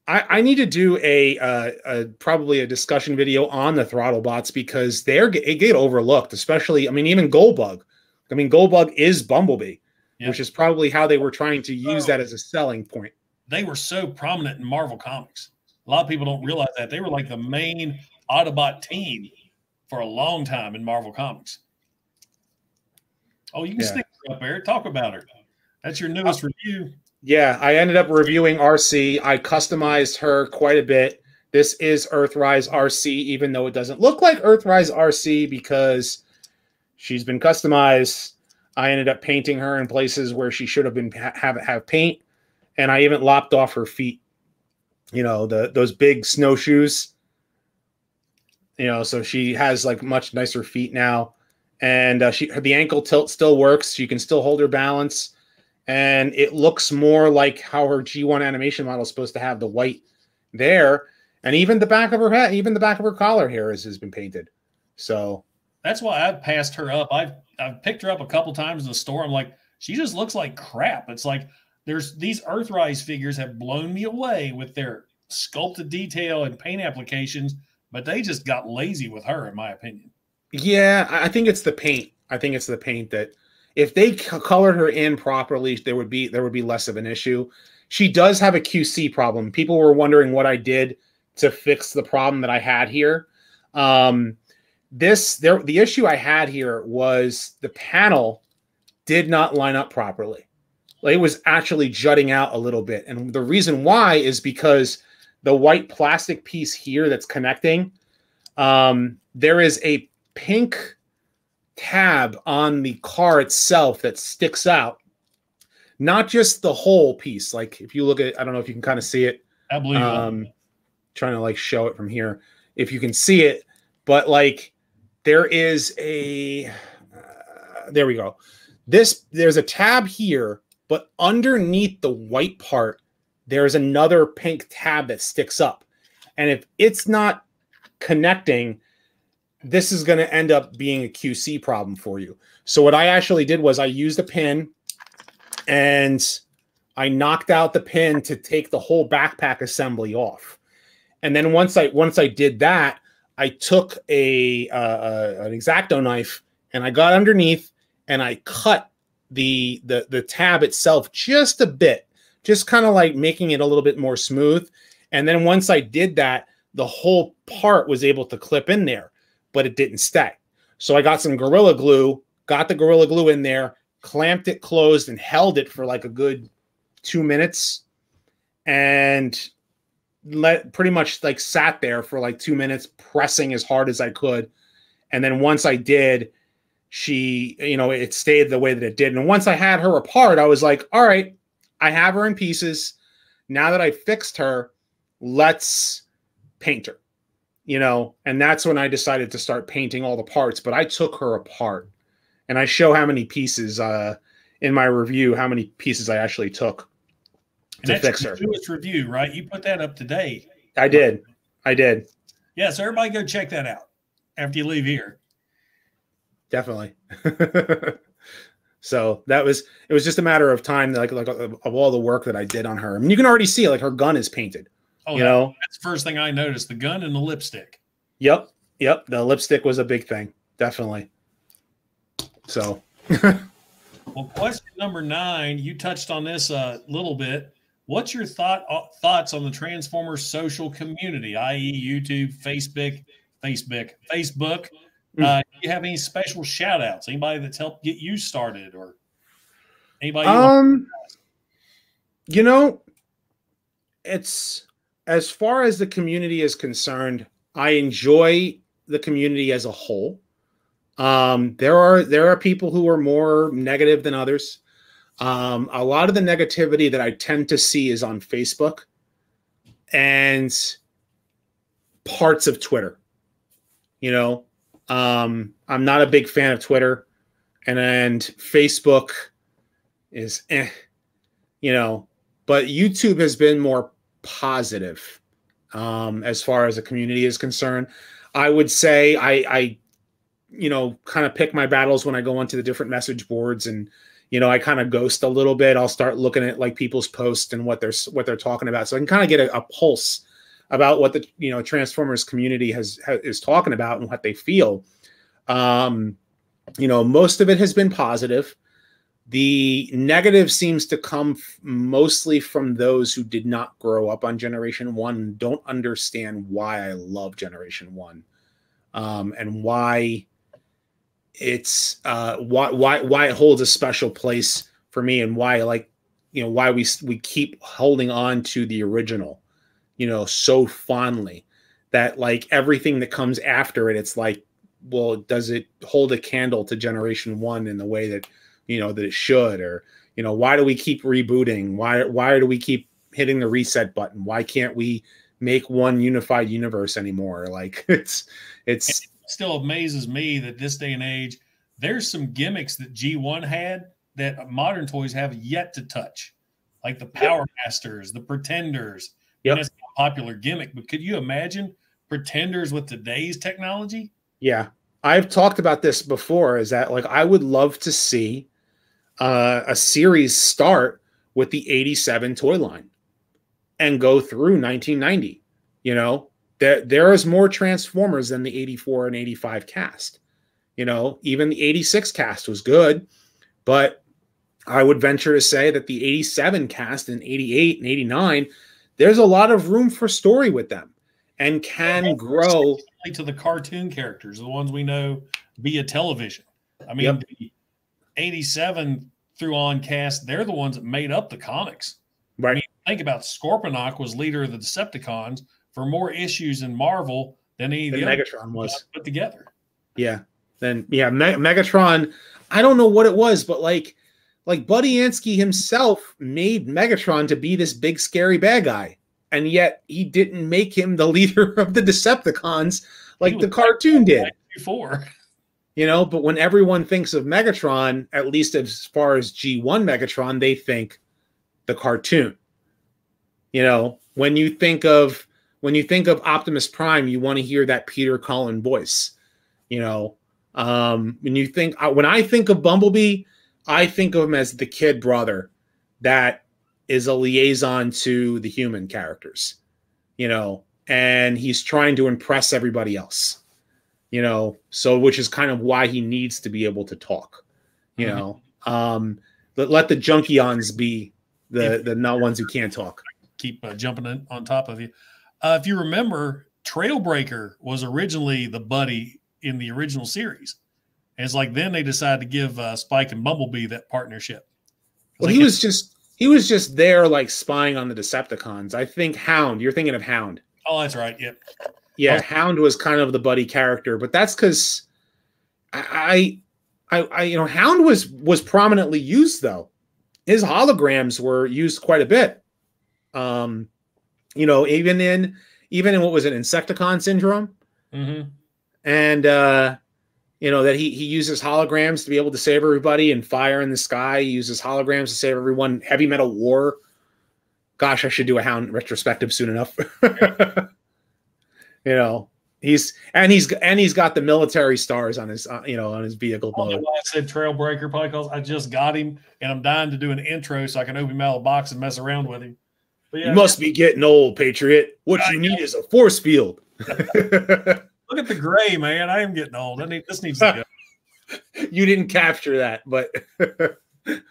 I, I need to do a, uh, a probably a discussion video on the throttle bots because they're it get overlooked, especially. I mean, even Goldbug. I mean, Goldbug is Bumblebee, Yep. which is probably how they were trying to use Oh. that as a selling point. They were so prominent in Marvel Comics. A lot of people don't realize that they were like the main Autobot team for a long time in Marvel Comics. Oh, you can Yeah. stick her up there. Talk about her. That's your newest review. Yeah, I ended up reviewing Arcee. I customized her quite a bit. This is Earthrise Arcee, even though it doesn't look like Earthrise Arcee because she's been customized. I ended up painting her in places where she should have been have have paint, and I even lopped off her feet. You know the those big snowshoes. You know, so she has like much nicer feet now, and uh, she her, the ankle tilt still works. She can still hold her balance and it looks more like how her G1 animation model is supposed to have the white there, and even the back of her head, even the back of her collar here has, has been painted. So That's why I've passed her up. I've I've picked her up a couple times in the store. I'm like, she just looks like crap. It's like there's these Earthrise figures have blown me away with their sculpted detail and paint applications, but they just got lazy with her, in my opinion. yeah, I think it's the paint. I think it's the paint that if they colored her in properly, there would be there would be less of an issue. She does have a QC problem. People were wondering what I did to fix the problem that I had here. Um, this there the issue I had here was the panel did not line up properly. It was actually jutting out a little bit, and the reason why is because the white plastic piece here that's connecting, um, there is a pink tab on the car itself that sticks out. Not just the whole piece. Like if you look at, I don't know if you can kind of see it. I believe. Um, trying to like show it from here. If you can see it, but like there is a, uh, there we go. This there's a tab here, but underneath the white part, there's another pink tab that sticks up, and if it's not connecting, this is going to end up being a QC problem for you. So what I actually did was I used a pin and I knocked out the pin to take the whole backpack assembly off. And then once I once I did that, I took a uh, uh, an exacto knife and I got underneath and I cut the the the tab itself just a bit, just kind of like making it a little bit more smooth. And then once I did that, the whole part was able to clip in there, but it didn't stay. So I got some gorilla glue, got the gorilla glue in there, clamped it closed, and held it for like a good two minutes, and let pretty much like sat there for like two minutes, pressing as hard as I could. And then once I did, she, you know, it stayed the way that it did. And once I had her apart, I was like, all right, I have her in pieces. Now that I fixed her, let's paint her, you know. And that's when I decided to start painting all the parts. But I took her apart, and I show how many pieces uh, in my review, how many pieces I actually took And to that's fix her. newest review, right? You put that up today. I did, I did Yeah, so everybody go check that out after you leave here. Definitely. so that was it. Was just a matter of time, like like of all the work that I did on her. I mean, you can already see like her gun is painted. Oh, you that- know, that's the first thing I noticed: the gun and the lipstick. Yep. Yep. The lipstick was a big thing. Definitely. So Well, question number nine, you touched on this a little bit. What's your thought uh, thoughts on the Transformers social community, i.e., YouTube, Facebook, Facebook, Facebook? Hmm. Uh, do you have any special shout outs? Anybody that's helped get you started or anybody? you um you know it's as far as the community is concerned, I enjoy the community as a whole. Um there are there are people who are more negative than others. Um a lot of the negativity that I tend to see is on Facebook and parts of Twitter. You know, um, I'm not a big fan of Twitter, and and Facebook is, eh, you know, but YouTube has been more positive um, as far as the community is concerned. I would say I, I, you know, kind of pick my battles when I go onto the different message boards and you know, I kind of ghost a little bit. I'll start looking at like people's posts and what they're what they're talking about, so I can kind of get a, a pulse about what the you know Transformers community has, is talking about and what they feel. Um, you know, most of it has been positive. The negative seems to come mostly from those who did not grow up on Generation One, don't understand why I love Generation One, um, and why it's uh, why why why it holds a special place for me, and why like you know why we we keep holding on to the original, you know, so fondly that like everything that comes after it, it's like, well, does it hold a candle to Generation One in the way that you know that it should? Or you know why do we keep rebooting? Why why do we keep hitting the reset button? Why can't we make one unified universe anymore? Like it's it's it still amazes me that this day and age there's some gimmicks that g1 had that modern toys have yet to touch. Like the power masters the pretenders yeah it's a popular gimmick but could you imagine pretenders with today's technology? Yeah. I've talked about this before is that like i would love to see uh, a series start with the 87 toy line and go through 1990 you know? There there is more transformers than the 84 and 85 cast you know? Even the 86 cast was good but i would venture to say that the 87 cast and 88 and 89 there's a lot of room for story with them and can grow to the cartoon characters the ones we know via television i mean yep. the, 87 through on cast, they're the ones that made up the comics. Right. I mean, think about Scorponok was leader of the Decepticons for more issues in Marvel than any than the Megatron was put together. Yeah. Then yeah, Me- Megatron. I don't know what it was, but like, like Budiansky himself made Megatron to be this big scary bad guy, and yet he didn't make him the leader of the Decepticons like the cartoon did. Before. You know, but when everyone thinks of Megatron, at least as far as G1 Megatron, they think the cartoon. You know, when you think of when you think of Optimus Prime, you want to hear that Peter Cullen voice. You know, um, when you think uh, when I think of Bumblebee, I think of him as the kid brother that is a liaison to the human characters. You know, and he's trying to impress everybody else you know so which is kind of why he needs to be able to talk you mm-hmm. know um let, let the junkions be the the not ones who can't talk keep uh, jumping in on top of you uh, if you remember trailbreaker was originally the buddy in the original series and it's like then they decided to give uh, spike and bumblebee that partnership well he was just he was just there like spying on the decepticons i think hound you're thinking of hound oh that's right yep yeah, oh. Hound was kind of the buddy character, but that's because I, I, I, you know, Hound was was prominently used though. His holograms were used quite a bit. Um, you know, even in even in what was it, Insecticon syndrome, mm-hmm. and uh, you know that he he uses holograms to be able to save everybody and fire in the sky. He uses holograms to save everyone. Heavy Metal War. Gosh, I should do a Hound retrospective soon enough. you know he's and he's and he's got the military stars on his uh, you know on his vehicle I, I said trailbreaker probably because I just got him and I'm dying to do an intro so I can open him out of the box and mess around with him. Yeah, you must be getting old, Patriot. What I you know. need is a force field. Look at the gray, man. I am getting old. I need this needs to go. you didn't capture that, but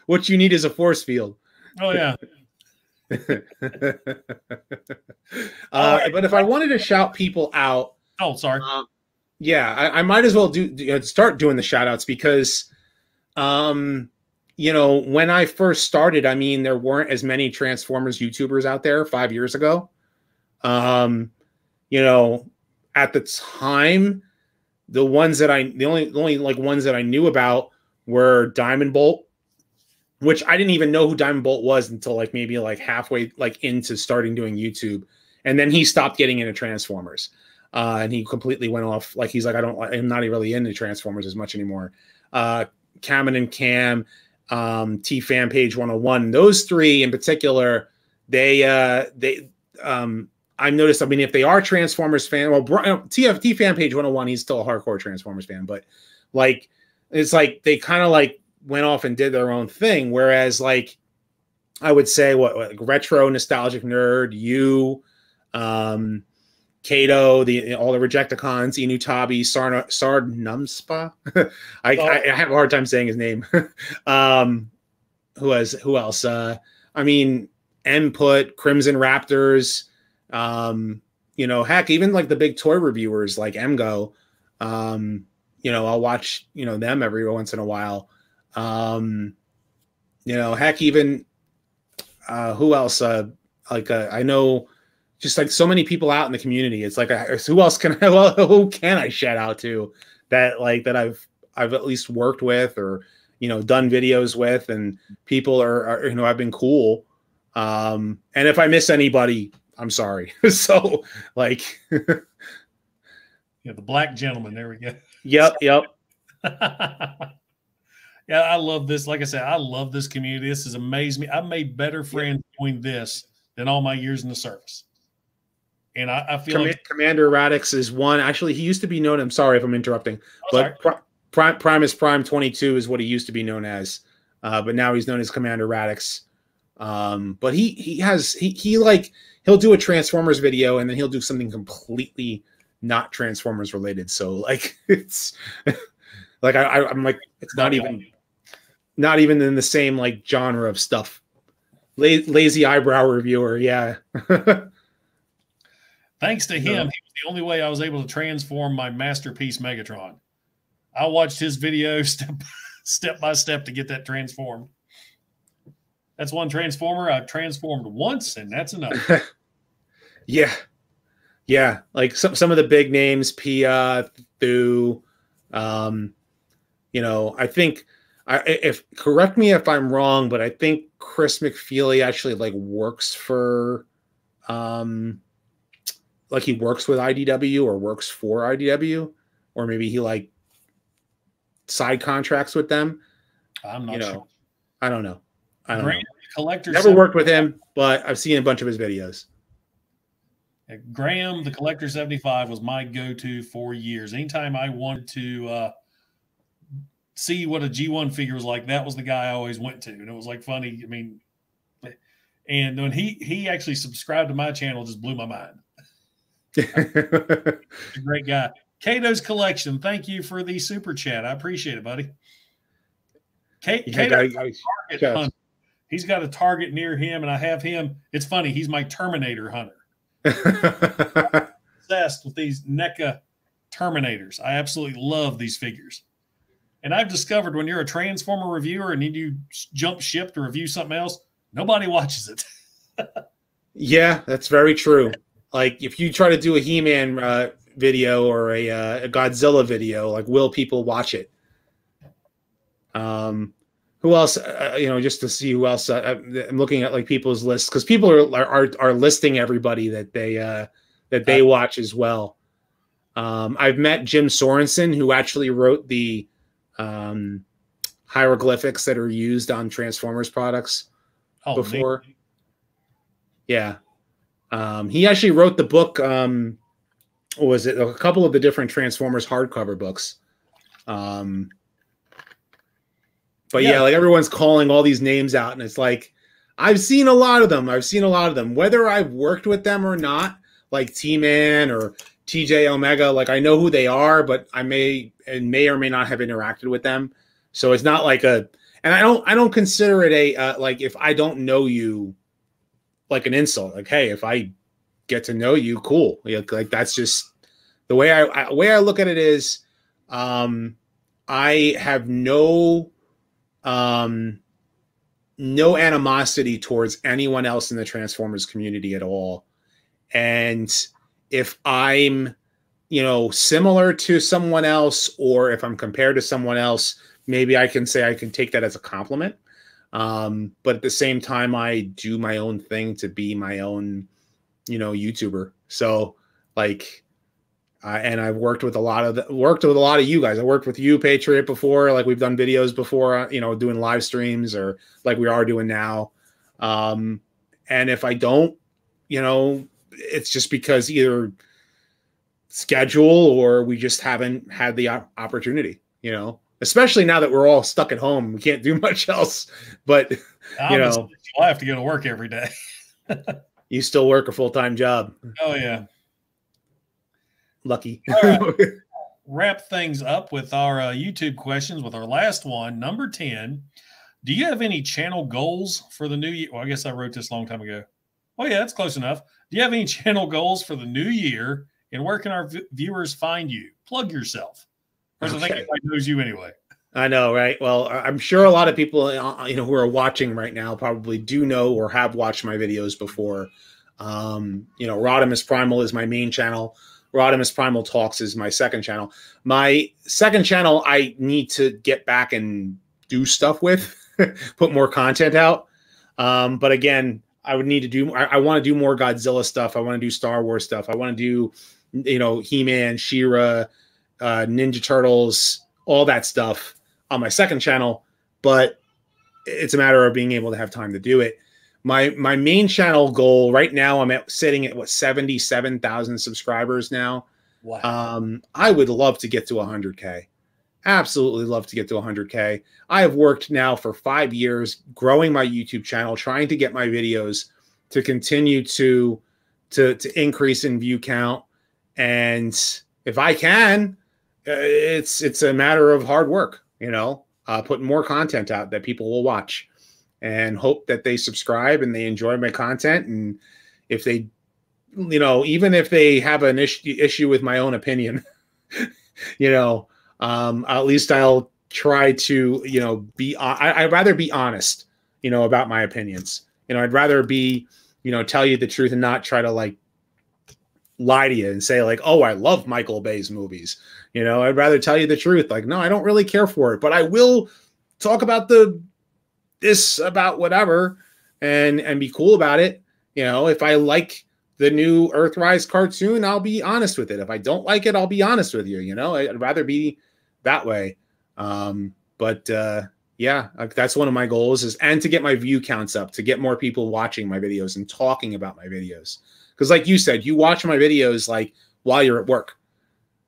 what you need is a force field. Oh yeah. uh, right. But if I wanted to shout people out, oh, sorry. Uh, yeah, I, I, might as well do start doing the shout outs because, um, you know, when I first started, I mean, there weren't as many Transformers YouTubers out there five years ago. Um, you know, at the time, the ones that I the only the only like ones that I knew about were Diamond Bolt which I didn't even know who Diamond Bolt was until like maybe like halfway like into starting doing YouTube, and then he stopped getting into Transformers, uh, and he completely went off. Like he's like, I don't, I'm not really into Transformers as much anymore. Uh, Cameron and Cam, um, T Fan Page 101, those three in particular, they uh, they um, I've noticed. I mean, if they are Transformers fan, well, TFT Fan Page 101, he's still a hardcore Transformers fan, but like it's like they kind of like went off and did their own thing. Whereas, like, I would say what, like retro nostalgic nerd, you, um, Kato, the all the Rejecticons, Inutabi, Sard Numspa. I, oh. I, I, have a hard time saying his name. um, who has who else? Uh, I mean, Input, Crimson Raptors. Um, you know, heck, even like the big toy reviewers like Emgo. Um, you know, I'll watch you know them every once in a while. Um, you know, heck, even uh, who else? Uh, like uh, I know, just like so many people out in the community. It's like who else can I? Well, who can I shout out to that like that I've I've at least worked with or you know done videos with, and people are, are you know I've been cool. Um, and if I miss anybody, I'm sorry. so like, yeah, the black gentleman. There we go. Yep. Yep. yeah, I love this. Like I said, I love this community. This has amazed me. I've made better friends doing this than all my years in the service. And I, I feel Com- like Commander Radix is one. Actually, he used to be known. I'm sorry if I'm interrupting, oh, but Prime Primus Prime 22 is what he used to be known as, uh, but now he's known as Commander Radix. Um, but he he has he he like he'll do a Transformers video and then he'll do something completely not Transformers related. So like it's like I, I'm like it's not even not even in the same like genre of stuff. La- lazy eyebrow reviewer, yeah. Thanks to him, he was the only way I was able to transform my masterpiece Megatron. I watched his video step step by step to get that transformed. That's one transformer I've transformed once, and that's enough. Yeah, yeah. Like some some of the big names, Pia, Thu, um, you know, I think I if correct me if I'm wrong, but I think Chris McFeely actually like works for um like he works with IDW or works for IDW, or maybe he like side contracts with them. I'm not you know, sure. I don't know. I don't Graham, know. Collector never worked with him, but I've seen a bunch of his videos. Graham, the Collector 75 was my go-to for years. Anytime I wanted to uh, see what a G1 figure was like, that was the guy I always went to. And it was like funny. I mean, and when he he actually subscribed to my channel, just blew my mind. great guy. Kato's collection. Thank you for the super chat. I appreciate it, buddy. Kate, yeah, he's got a target near him, and I have him. It's funny. He's my Terminator hunter. obsessed with these NECA Terminators. I absolutely love these figures. And I've discovered when you're a Transformer reviewer and you jump ship to review something else, nobody watches it. yeah, that's very true. Like if you try to do a He-Man uh, video or a, uh, a, Godzilla video, like will people watch it? Um, who else? Uh, uh you know, just to see who else. Uh, I'm looking at like people's lists because people are, are are listing everybody that they uh, that they watch as well. Um, I've met Jim Sorenson, who actually wrote the um, hieroglyphics that are used on Transformers products oh, before. Yeah. Um, he actually wrote the book. Um, was it a couple of the different Transformers hardcover books? Um, but yeah. yeah, like everyone's calling all these names out, and it's like I've seen a lot of them. I've seen a lot of them, whether I've worked with them or not, like T Man or TJ Omega. Like I know who they are, but I may and may or may not have interacted with them. So it's not like a, and I don't I don't consider it a uh, like if I don't know you, like an insult. Like hey, if I get to know you, cool. Like, like that's just the way I, I way I look at it is, um, I have no um, no animosity towards anyone else in the Transformers community at all. And if I'm, you know, similar to someone else, or if I'm compared to someone else, maybe I can say I can take that as a compliment. Um, but at the same time, I do my own thing to be my own, you know, YouTuber. So, like, uh, and I've worked with a lot of the, worked with a lot of you guys. I worked with you, Patriot, before. Like we've done videos before, uh, you know, doing live streams or like we are doing now. Um, and if I don't, you know, it's just because either schedule or we just haven't had the opportunity. You know, especially now that we're all stuck at home. We can't do much else. But you know, I have to go to work every day. you still work a full time job. Oh yeah, lucky. Right. Wrap things up with our uh, YouTube questions with our last one, number ten. Do you have any channel goals for the new year? Well, I guess I wrote this a long time ago. Oh yeah, that's close enough. Do you have any channel goals for the new year? And where can our viewers find you? Plug yourself. Because okay. I think everybody knows you anyway. I know, right? Well, I'm sure a lot of people, uh, you know, who are watching right now probably do know or have watched my videos before. Um, you know, Rodimus Primal is my main channel. Rodimus Primal Talks is my second channel. My second channel, I need to get back and do stuff with, put more content out. Um, but again, I would need to do. I, I want to do more Godzilla stuff. I want to do Star Wars stuff. I want to do, you know, He Man, She-Ra, uh, Ninja Turtles, all that stuff on my second channel, but it's a matter of being able to have time to do it. My my main channel goal right now, I'm at sitting at what 77,000 subscribers now. Wow. Um, I would love to get to 100k. Absolutely love to get to 100k. I have worked now for five years growing my YouTube channel, trying to get my videos to continue to to to increase in view count, and if I can, uh, it's it's a matter of hard work you know, uh, putting more content out that people will watch and hope that they subscribe and they enjoy my content. And if they, you know, even if they have an issue, issue with my own opinion, you know, um, at least I'll try to, you know, be, I, I'd rather be honest, you know, about my opinions. You know, I'd rather be, you know, tell you the truth and not try to like lie to you and say like, "Oh, I love Michael Bay's movies." You know, I'd rather tell you the truth. Like, no, I don't really care for it, but I will talk about the this about whatever and and be cool about it. You know, if I like the new Earthrise cartoon, I'll be honest with it. If I don't like it, I'll be honest with you. You know, I'd rather be that way. Um, but uh, yeah, that's one of my goals is and to get my view counts up, to get more people watching my videos and talking about my videos. Because, like you said, you watch my videos like while you're at work,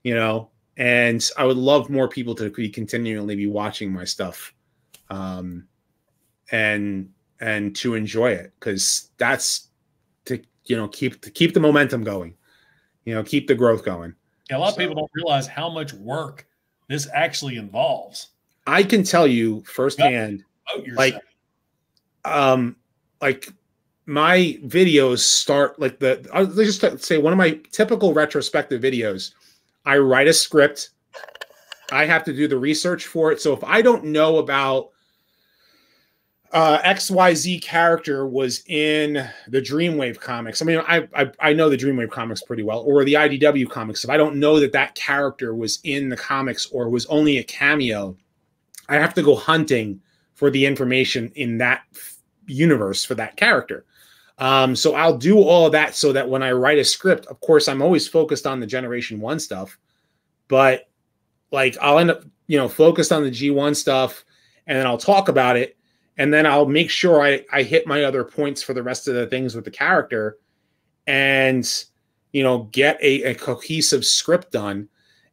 you know, and I would love more people to be continually be watching my stuff, um, and and to enjoy it because that's to you know keep to keep the momentum going, you know, keep the growth going. Yeah, a lot so, of people don't realize how much work this actually involves. I can tell you firsthand, like, um, like my videos start like the. Let's just say one of my typical retrospective videos I write a script. I have to do the research for it. So if I don't know about uh, XYZ character was in the Dreamwave comics. I mean, I, I, I know the Dreamwave comics pretty well, or the IDW comics. If I don't know that that character was in the comics or was only a cameo, I have to go hunting for the information in that universe for that character. Um, so I'll do all of that so that when I write a script, of course, I'm always focused on the Generation One stuff, but like I'll end up, you know, focused on the G1 stuff, and then I'll talk about it, and then I'll make sure I I hit my other points for the rest of the things with the character, and you know, get a, a cohesive script done,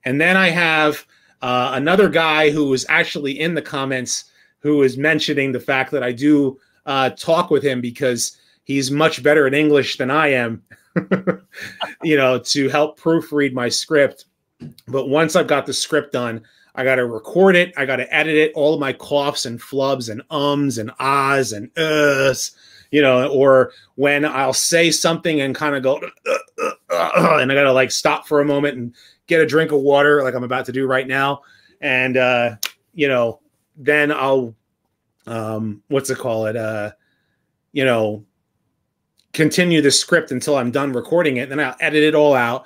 and then I have uh, another guy who was actually in the comments who is mentioning the fact that I do uh, talk with him because he's much better at English than I am, you know, to help proofread my script. But once I've got the script done, I got to record it. I got to edit it. All of my coughs and flubs and ums and ahs and uhs, you know, or when I'll say something and kind of go, uh, uh, uh, and I got to like stop for a moment and get a drink of water, like I'm about to do right now. And, uh, you know, then I'll, um, what's it call it? Uh, you know, continue the script until I'm done recording it. Then I'll edit it all out.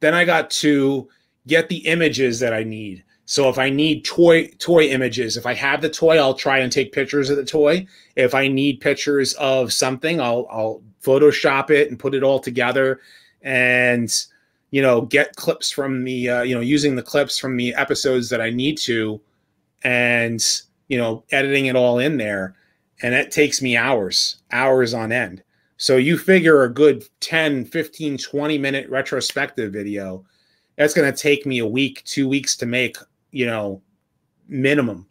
Then I got to get the images that I need. So if I need toy toy images, if I have the toy, I'll try and take pictures of the toy. If I need pictures of something, I'll I'll Photoshop it and put it all together, and you know get clips from the uh, you know using the clips from the episodes that I need to, and you know editing it all in there, and it takes me hours, hours on end. So you figure a good 10, 15, 20 minute retrospective video, that's going to take me a week, two weeks to make, you know, minimum,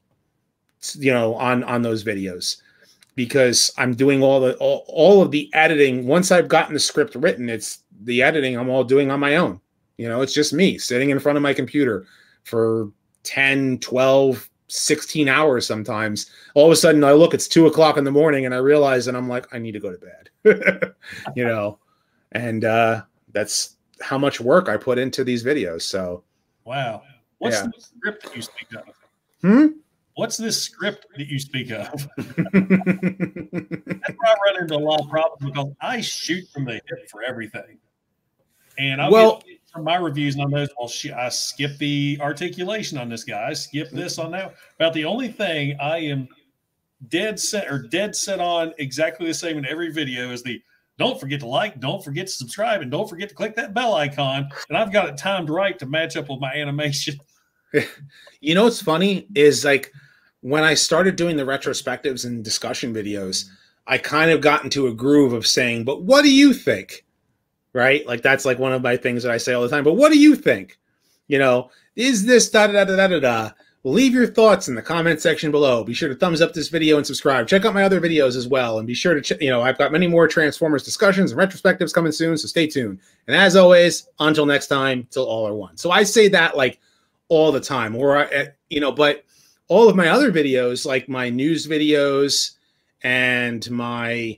you know, on on those videos because I'm doing all the all, all of the editing. Once I've gotten the script written, it's the editing I'm all doing on my own. You know, it's just me sitting in front of my computer for 10, 12, 16 hours sometimes. All of a sudden I look, it's two o'clock in the morning and I realize and I'm like, I need to go to bed. you know, and uh that's how much work I put into these videos. So wow. What's Yeah. the script that you speak of? hmm? What's this script that you speak of? That's where I run into a lot of problems because I shoot from the hip for everything. And I'll Well- from my reviews and I know, well, sh- I skip the articulation on this guy, I skip this on that. About the only thing I am dead set or dead set on exactly the same in every video is the don't forget to like, don't forget to subscribe, and don't forget to click that bell icon. And I've got it timed right to match up with my animation. You know what's funny is like when I started doing the retrospectives and discussion videos, I kind of got into a groove of saying, "But what do you think?" Right? Like that's like one of my things that I say all the time. But what do you think? You know, is this da da da da da da? Leave your thoughts in the comment section below. Be sure to thumbs up this video and subscribe. Check out my other videos as well, and be sure to. You know, I've got many more Transformers discussions and retrospectives coming soon, so stay tuned. And as always, until next time, till all are one. So I say that like all the time, or I, you know, but all of my other videos, like my news videos and my,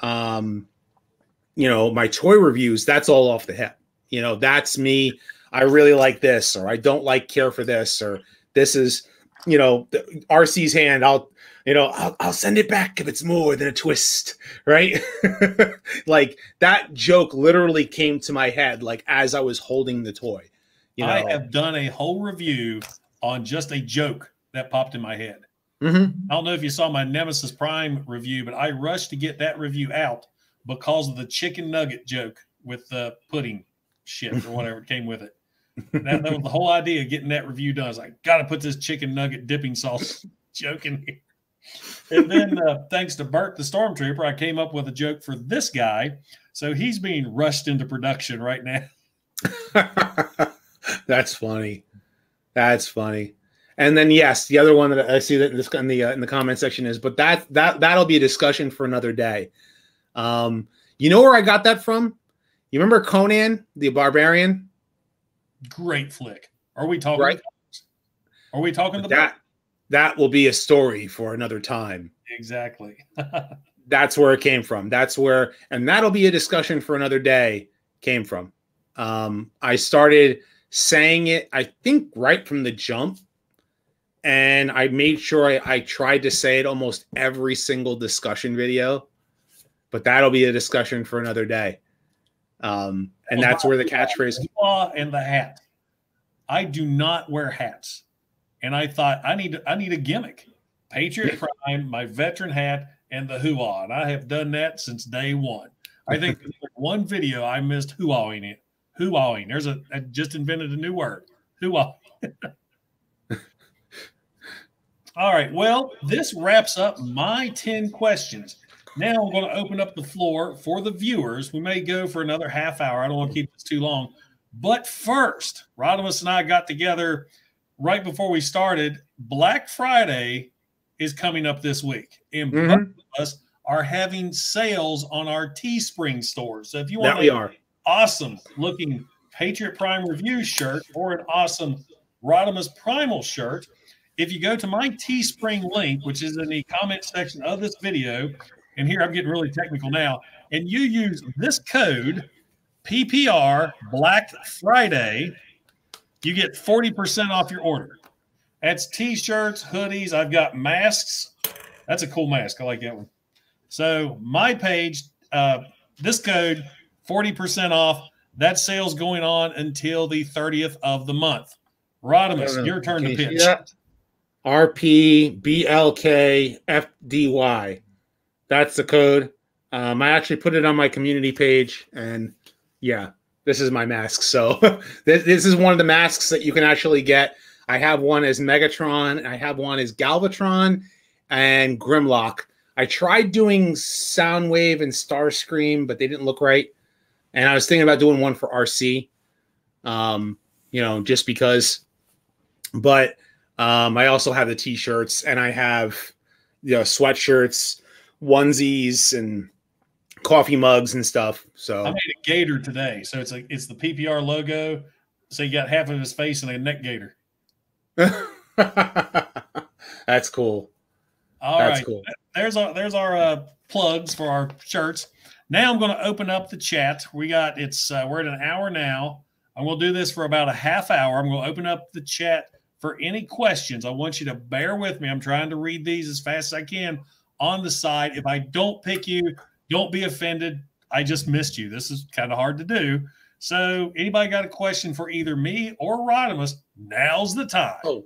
um, you know, my toy reviews, that's all off the hip. You know, that's me. I really like this, or I don't like care for this, or this is, you know, Arcee's hand. I'll, you know, I'll, I'll send it back if it's more than a twist, right? like that joke literally came to my head, like as I was holding the toy. You know, I have done a whole review on just a joke that popped in my head. Mhm. I don't know if you saw my Nemesis Prime review, but I rushed to get that review out because of the chicken nugget joke with the pudding shit or whatever came with it. That, that was the whole idea of getting that review done. I was like, got to put this chicken nugget dipping sauce joke in here. And then, uh, thanks to Bert the Stormtrooper, I came up with a joke for this guy. So he's being rushed into production right now. That's funny. That's funny. And then yes, the other one that I see that in, this, in the uh, in the comment section is, but that that that'll be a discussion for another day. Um, you know where I got that from? You remember Conan the Barbarian? Great flick. Are we talking? Right. Are we talking the That that will be a story for another time. Exactly. That's where it came from. That's where, and that'll be a discussion for another day. Came from. Um, I started saying it, I think, right from the jump, and I made sure I, I tried to say it almost every single discussion video. But that'll be a discussion for another day. Um, and that's where the catchphrase. Claw and the hat. I do not wear hats, and I thought I need I need a gimmick. Patriot Prime, my veteran hat, and the hoo-ah, and I have done that since day one. I think one video I missed hoo-ahing it. Hoo-ahing. There's a I just invented a new word. Hoo-ah. All right. Well, this wraps up my 10 questions. Now I'm going to open up the floor for the viewers. We may go for another half hour. I don't want to keep this too long. But first, Rodimus and I got together right before we started. Black Friday is coming up this week. And both Mhm. of us are having sales on our Teespring stores. So if you want That we are. Awesome looking Patriot Prime Review shirt or an awesome Rodimus Primal shirt, if you go to my Teespring link, which is in the comment section of this video, and here I'm getting really technical now, and you use this code PPR Black Friday, you get 40% off your order. That's t-shirts, hoodies. I've got masks. That's a cool mask. I like that one. So my page, uh, this code, 40% off. That sale's going on until the 30th of the month. Rodimus, your turn to pitch. that? RPBLKFDY. That's the code. Um, I actually put it on my community page, and yeah, this is my mask. So this, this is one of the masks that you can actually get. I have one as Megatron. I have one as Galvatron and Grimlock. I tried doing Soundwave and Starscream, but they didn't look right. And I was thinking about doing one for Arcee, um, you know, just because. But Um, I also have the t-shirts and I have you know sweatshirts, onesies, and coffee mugs and stuff. So I made a gator today. So it's like it's the PPR logo. So you got half of his face and a neck gator. That's cool. All That's right. cool. There's our there's our uh, plugs for our shirts. Now I'm going to open up the chat. We got it's uh, we're at an hour now. I'm going to do this for about a half hour. I'm going to open up the chat for any questions. I want you to bear with me. I'm trying to read these as fast as I can on the side. If I don't pick you, don't be offended. I just missed you. This is kind of hard to do. So, anybody got a question for either me or Rodimus? Now's the time. Oh,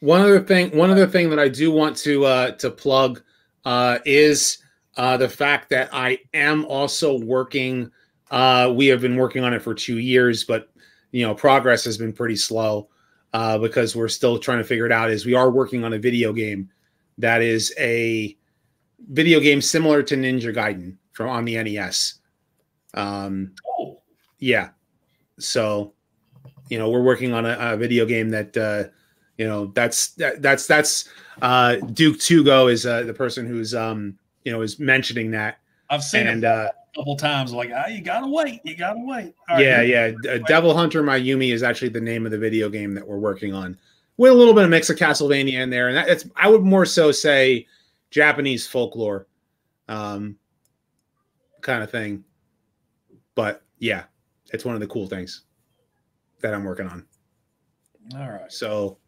one other thing. One other thing that I do want to uh, to plug uh, is uh, the fact that I am also working. Uh, we have been working on it for two years, but you know, progress has been pretty slow uh, because we're still trying to figure it out. Is we are working on a video game that is a video game similar to Ninja Gaiden from on the NES. Um, oh. yeah. So, you know, we're working on a, a video game that, uh, you know, that's that, that's that's uh, Duke Tugo is uh, the person who's um, you know is mentioning that. I've seen and, uh, a couple times. Like, ah, you gotta wait, you gotta wait. yeah, yeah. Uh, Devil Hunter Mayumi is actually the name of the video game that we're working on, with a little bit of mix of Castlevania in there, and that, it's I would more so say Japanese folklore, um, kind of thing. But yeah, it's one of the cool things that I'm working on. All right. So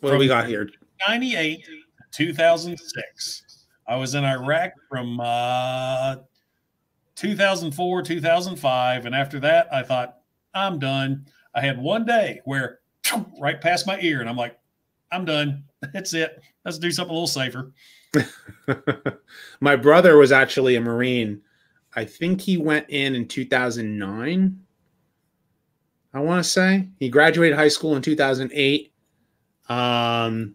what from do we got here? 98 2006. I was in Iraq from uh, 2004, 2005. And after that, I thought, I'm done. I had one day where right past my ear, and I'm like, I'm done. That's it. Let's do something a little safer. my brother was actually a Marine. I think he went in in 2009. I want to say he graduated high school in 2008. Um,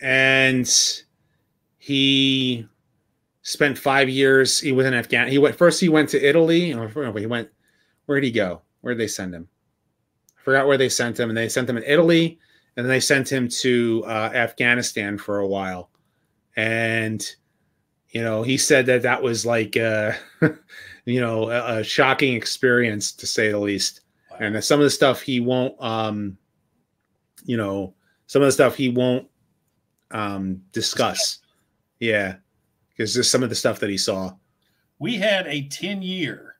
and he spent five years. He was in Afghanistan. He went first. He went to Italy. Or he went. Where did he go? Where did they send him? I forgot where they sent him. And they sent him in Italy, and then they sent him to uh, Afghanistan for a while. And you know, he said that that was like, uh, you know, a, a, shocking experience to say the least. Wow. And some of the stuff he won't, um, you know, some of the stuff he won't um, discuss. Yeah, because just some of the stuff that he saw. We had a 10 year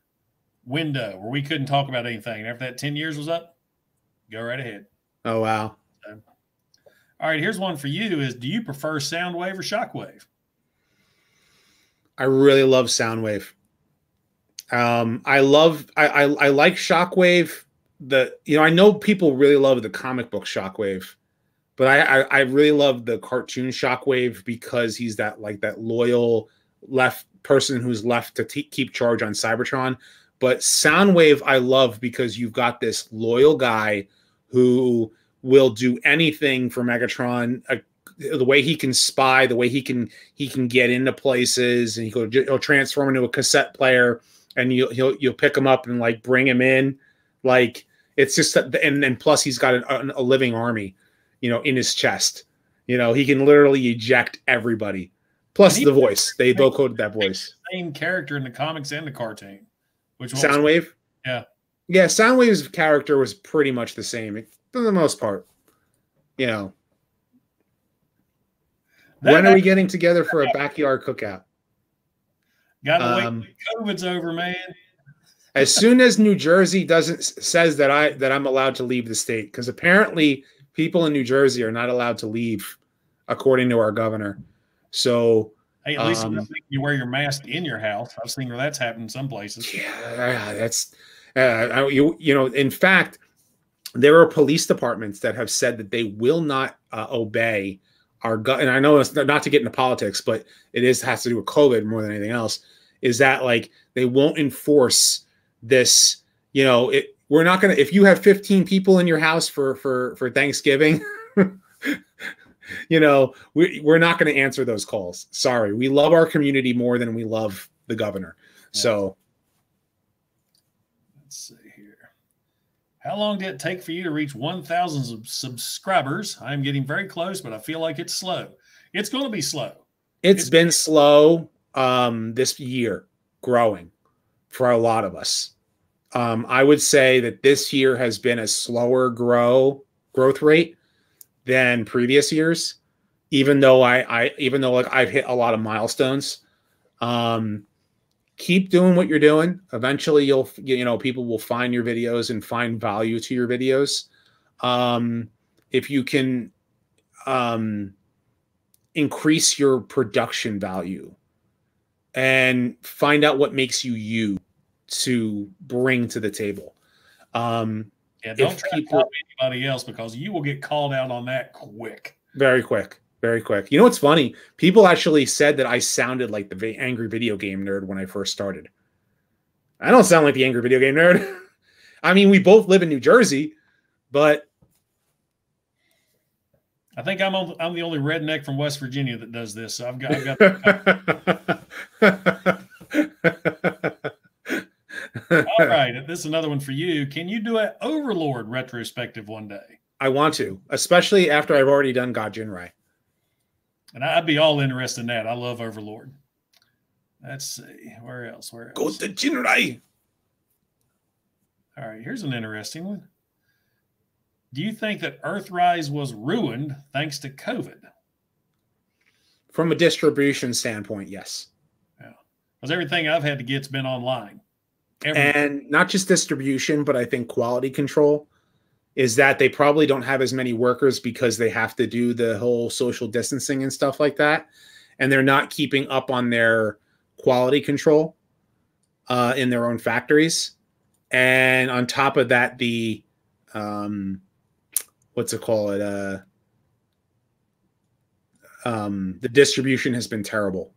window where we couldn't talk about anything. And after that 10 years was up, go right ahead. Oh, wow. So, all right, here's one for you is do you prefer Soundwave or Shockwave? I really love Soundwave. Um, I love I, I I like Shockwave. The you know I know people really love the comic book Shockwave, but I, I, I really love the cartoon Shockwave because he's that like that loyal left person who's left to keep charge on Cybertron. But Soundwave I love because you've got this loyal guy who will do anything for Megatron. Uh, the way he can spy, the way he can he can get into places, and he will he'll transform into a cassette player, and you he'll you'll pick him up and like bring him in, like it's just and and plus he's got an, a living army you know, in his chest. You know, he can literally eject everybody. Plus the voice. They both coded that voice. Same character in the comics and the cartoon. Which Soundwave? Yeah. Yeah, Soundwave's character was pretty much the same for the most part. You know. That, when are we getting together for a backyard cookout? Gotta um, wait COVID's over, man. as soon as New Jersey doesn't says that I that I'm allowed to leave the state, because apparently people in New Jersey are not allowed to leave, according to our governor. So, hey, at least um, you wear your mask in your house. I've seen where that's happened in some places. Yeah, that's uh, you. You know, in fact, there are police departments that have said that they will not uh, obey our gut. And I know it's not to get into politics, but it is has to do with COVID more than anything else. Is that like they won't enforce this? You know, it we're not going to if you have 15 people in your house for for for thanksgiving you know we, we're not going to answer those calls sorry we love our community more than we love the governor yeah. so let's see here How long did it take for you to reach 1,000 sub- subscribers? I'm getting very close, but I feel like it's slow. It's going to be slow. It's It's- been slow um, this year growing for a lot of us. Um, I would say that this year has been a slower grow growth rate than previous years, even though I, I even though like I've hit a lot of milestones. Um, keep doing what you're doing. Eventually, you'll you know people will find your videos and find value to your videos. Um, if you can um, increase your production value and find out what makes you you to bring to the table. Um, Yeah, don't try people- to anybody else because you will get called out on that quick. very quick, very quick. You know what's funny? People actually said that I sounded like the angry video game nerd when I first started. I don't sound like the angry video game nerd. I mean, we both live in New Jersey, but I think I'm on, I'm the only redneck from West Virginia that does this. So I've got I've got all right. This is another one for you. Can you do an Overlord retrospective one day? I want to, especially after I've already done God Jinrai. And I'd be all interested in that. I love Overlord. Let's see. Where else? Where Go else? to Jinrai. All right. Here's an interesting one. Do you think that Earthrise was ruined thanks to COVID? From a distribution standpoint, yes. Yeah. Because everything I've had to get's been online. Every- and not just distribution, but I think quality control is that they probably don't have as many workers because they have to do the whole social distancing and stuff like that, and they're not keeping up on their quality control uh, in their own factories. And on top of that, the um, what's it called? Uh, um, the distribution has been terrible.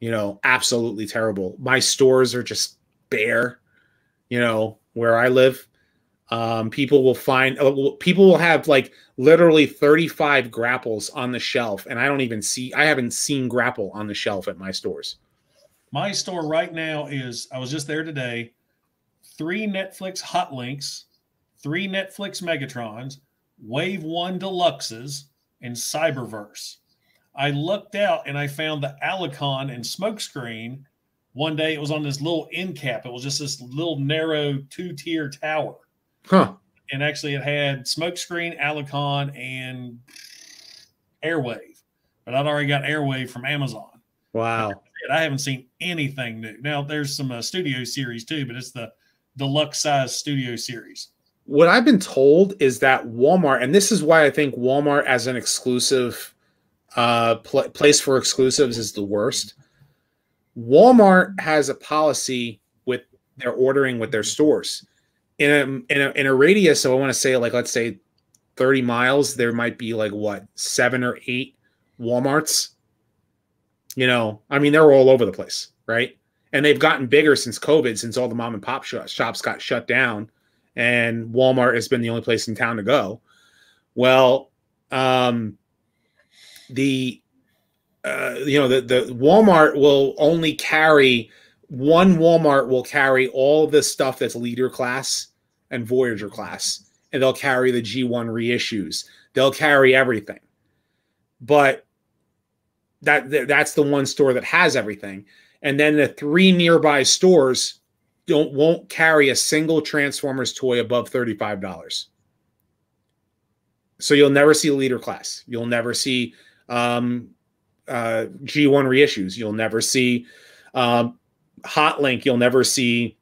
You know, absolutely terrible. My stores are just bare you know where i live um people will find uh, people will have like literally 35 grapples on the shelf and i don't even see i haven't seen grapple on the shelf at my stores My store right now is I was just there today. Three Netflix hot links, three Netflix Megatrons, Wave One Deluxes, and Cyberverse. I looked out and I found the Alicon and Smokescreen. One day it was on this little end cap. It was just this little narrow two tier tower. huh And actually it had Smokescreen, Alicon, and Airwave. But I'd already got Airwave from Amazon. wow I haven't seen anything new. Now there's some uh, studio series too, but it's the deluxe size studio series. what i've been told is that walmart and this is why i think walmart as an exclusive uh pl- place for exclusives is the worst walmart has a policy with their ordering with their stores. In a in a, in a radius so i want to say like let's say 30 miles there might be like what seven or eight walmarts? You know i mean they're all over the place right? And they've gotten bigger since covid since all the mom and pop sh- shops got shut down and Walmart has been the only place in town to go. Well, um, the uh, you know the the Walmart will only carry one Walmart will carry all the stuff that's leader class and Voyager class, and they'll carry the G1 reissues. They'll carry everything, but that that- that's the one store that has everything, and then the three nearby stores don't won't carry a single Transformers toy above thirty-five dollars. So you'll never see leader class. You'll never see um, uh, G1 reissues. You'll never see um, Hot Link. You'll never see,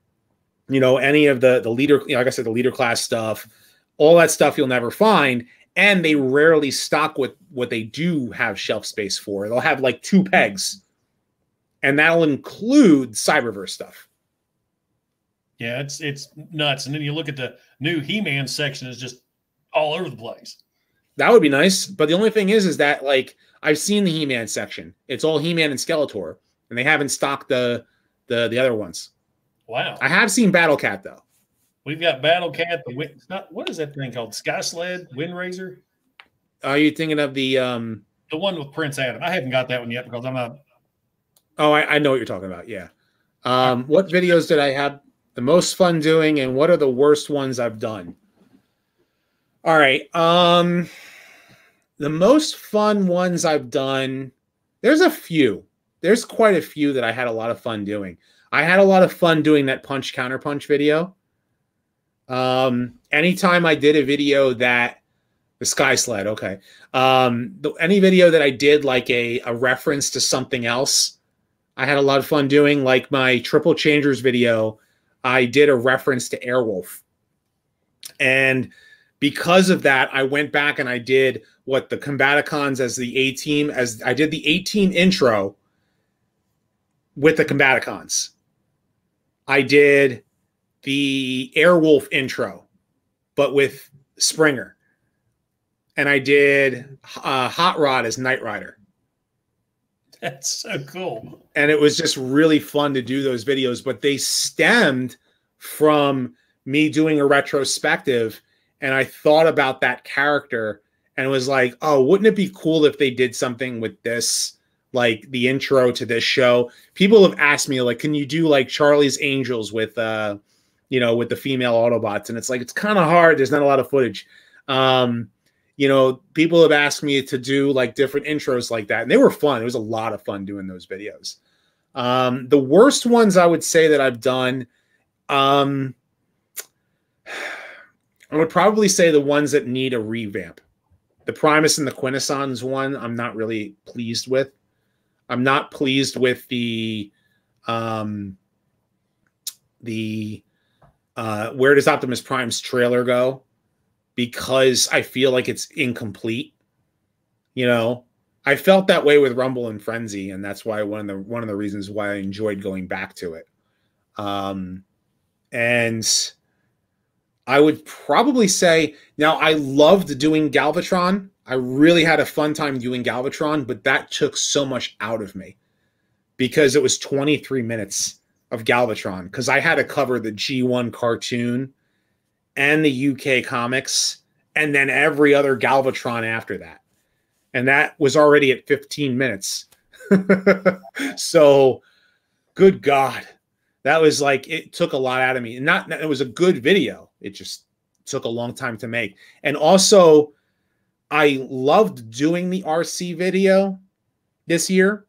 you know, any of the the leader. You know, like I said, the leader class stuff. All that stuff you'll never find, and they rarely stock what what they do have shelf space for. They'll have like two pegs, and that'll include Cyberverse stuff. Yeah, it's it's nuts. And then you look at the new He-Man section is just all over the place. That would be nice. But the only thing is, is that like I've seen the He-Man section. It's all He-Man and Skeletor, and they haven't stocked the the the other ones. Wow. I have seen Battle Cat though. We've got Battle Cat, the Win- it's not what is that thing called? Sky Sled, Wind Razor? Are you thinking of the um The one with Prince Adam. I haven't got that one yet because I'm not oh I, I know what you're talking about. Yeah. Um what videos did I have the most fun doing and what are the worst ones I've done? All right. Um the most fun ones I've done, there's a few. There's quite a few that I had a lot of fun doing. I had a lot of fun doing that punch counter punch video. Um anytime I did a video that the sky sled, okay. Um the, any video that I did like a a reference to something else, I had a lot of fun doing like my triple changers video. I did a reference to Airwolf. And because of that, I went back and I did what the Combaticons as the A team, as I did the 18 intro with the Combaticons. I did the Airwolf intro, but with Springer. And I did uh, Hot Rod as Knight Rider. That's so cool. And it was just really fun to do those videos, but they stemmed from me doing a retrospective and I thought about that character and was like, oh, wouldn't it be cool if they did something with this, like the intro to this show? People have asked me, like, can you do like Charlie's Angels with, uh, you know, with the female Autobots? And it's like it's kind of hard. There's not a lot of footage. Um, you know, people have asked me to do like different intros like that, and they were fun. It was a lot of fun doing those videos. Um, the worst ones I would say that I've done, um, I would probably say the ones that need a revamp. The Primus and the Quintessons one, I'm not really pleased with. I'm not pleased with the um the uh where does Optimus Prime's trailer go? Because I feel like it's incomplete. You know, I felt that way with Rumble and Frenzy, and that's why one of the one of the reasons why I enjoyed going back to it. Um and I would probably say now I loved doing Galvatron. I really had a fun time doing Galvatron, but that took so much out of me because it was 23 minutes of Galvatron because I had to cover the G1 cartoon and the UK comics and then every other Galvatron after that. And that was already at 15 minutes. so good God. That was like it took a lot out of me. And not it was a good video it just took a long time to make. And also, I loved doing the Arcee video this year.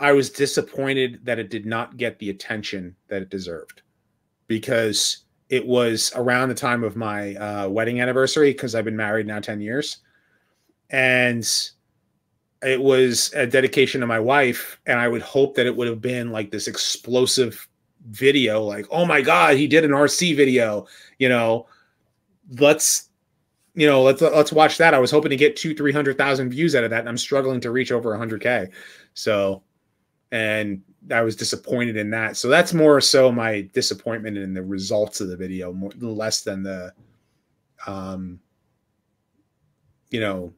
I was disappointed that it did not get the attention that it deserved because it was around the time of my uh, wedding anniversary because I've been married now 10 years. And it was a dedication to my wife. And I would hope that it would have been like this explosive video like oh my god he did an Arcee video you know? Let's you know let's let's watch that. I was hoping to get two three hundred thousand views out of that and i'm struggling to reach over 100k so and i was disappointed in that. So that's more so my disappointment in the results of the video more less than the um you know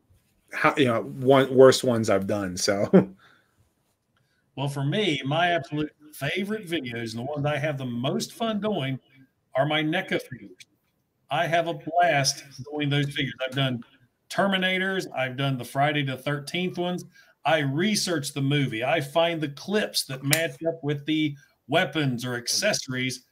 how you know one worst ones i've done so. Well for me my absolute favorite videos and the ones I have the most fun doing are my NECA figures. I have a blast doing those figures. I've done Terminators, I've done the Friday the 13th ones. I research the movie, I find the clips that match up with the weapons or accessories.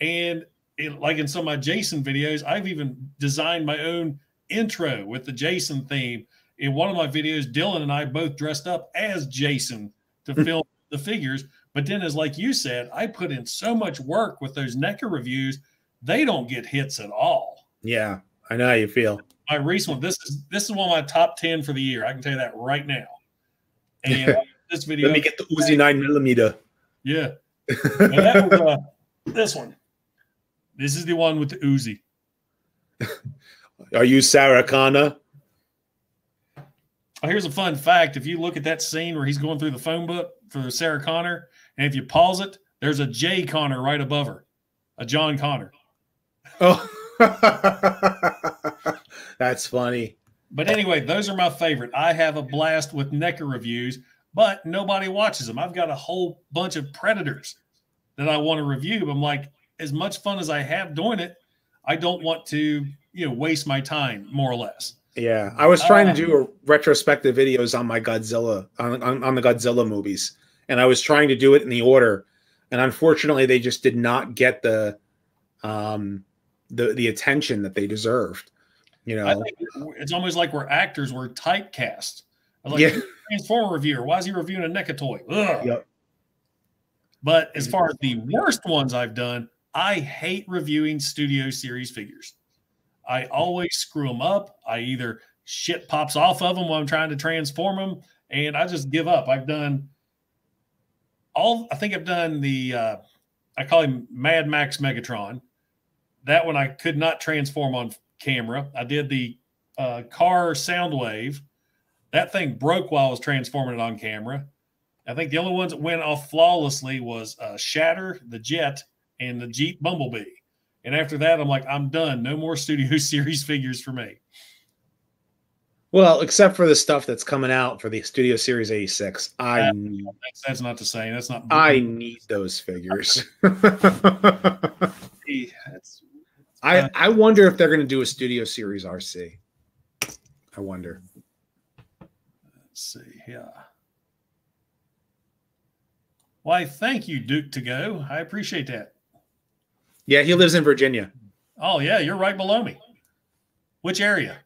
And it, like in some of my Jason videos, I've even designed my own intro with the Jason theme. In one of my videos, Dylan and I both dressed up as Jason to film the figures but then, as like you said, I put in so much work with those NECA reviews, they don't get hits at all. Yeah, I know how you feel. My recent one, this is this is one of my top ten for the year. I can tell you that right now. And this video, let me get the Uzi nine millimeter. Yeah, was, uh, this one. This is the one with the Uzi. Are you Sarah Connor? Oh, here's a fun fact. If you look at that scene where he's going through the phone book for Sarah Connor, and if you pause it, there's a J Connor right above her, a John Connor. Oh, that's funny. But anyway, those are my favorite. I have a blast with NECA reviews, but nobody watches them. I've got a whole bunch of Predators that I want to review. I'm like, as much fun as I have doing it, I don't want to, you know, waste my time more or less. Yeah, I was trying uh, to do a retrospective videos on my Godzilla on, on, on the Godzilla movies, and I was trying to do it in the order, and unfortunately, they just did not get the um the the attention that they deserved. You know, it's almost like we're actors, we're typecast. Like, Yeah. Transformer reviewer. Why is he reviewing a NECA toy? Ugh. Yep. But as far as the worst ones I've done, I hate reviewing studio series figures. I always screw them up. I either shit pops off of them while I'm trying to transform them, and I just give up. I've done all. I think I've done the. Uh, I call him Mad Max Megatron. That one I could not transform on camera. I did the uh, car Soundwave. That thing broke while I was transforming it on camera. I think the only ones that went off flawlessly was uh, Shatter, the Jet, and the Jeep Bumblebee. And after that, I'm like, I'm done. No more Studio Series figures for me. Well, except for the stuff that's coming out for the Studio Series 86. I Yeah. need, That's, that's not the same. That's not. I need those figures. I I wonder if they're going to do a Studio Series Arcee. I wonder. let's see. Yeah. Why, thank you, Duke to go. I appreciate that. Yeah, he lives in Virginia. Oh, yeah, you're right below me. Which area?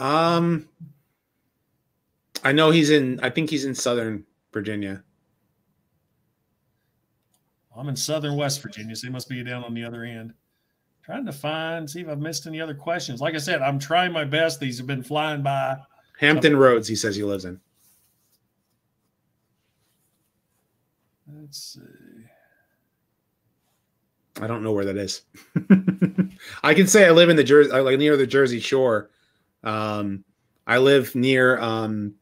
Um, I know he's in. I think he's in Southern Virginia. I'm in southern West Virginia, so he must be down on the other end. Trying to find, see if I've missed any other questions. Like I said, I'm trying my best. These have been flying by. Hampton Roads. He says he lives in. Let's see. I don't know where that is. I can say I live in the Jersey, like near the Jersey Shore. Um, I live near um,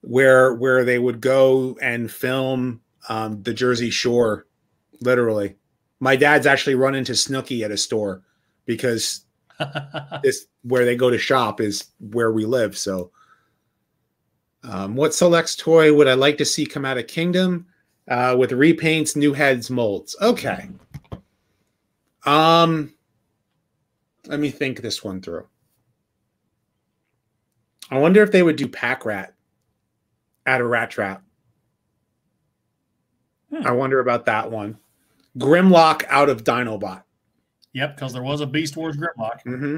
where where they would go and film um, the Jersey Shore. Literally, my dad's actually run into Snooki at a store because this where they go to shop is where we live. So, um, what selects toy would I like to see come out of Kingdom uh, with repaints, new heads, molds? Okay. Um, let me think this one through. I wonder if they would do Pack Rat at a Rat Trap. Hmm. I wonder about that one. Grimlock out of Dinobot. yep, because there was a Beast Wars Grimlock. hmm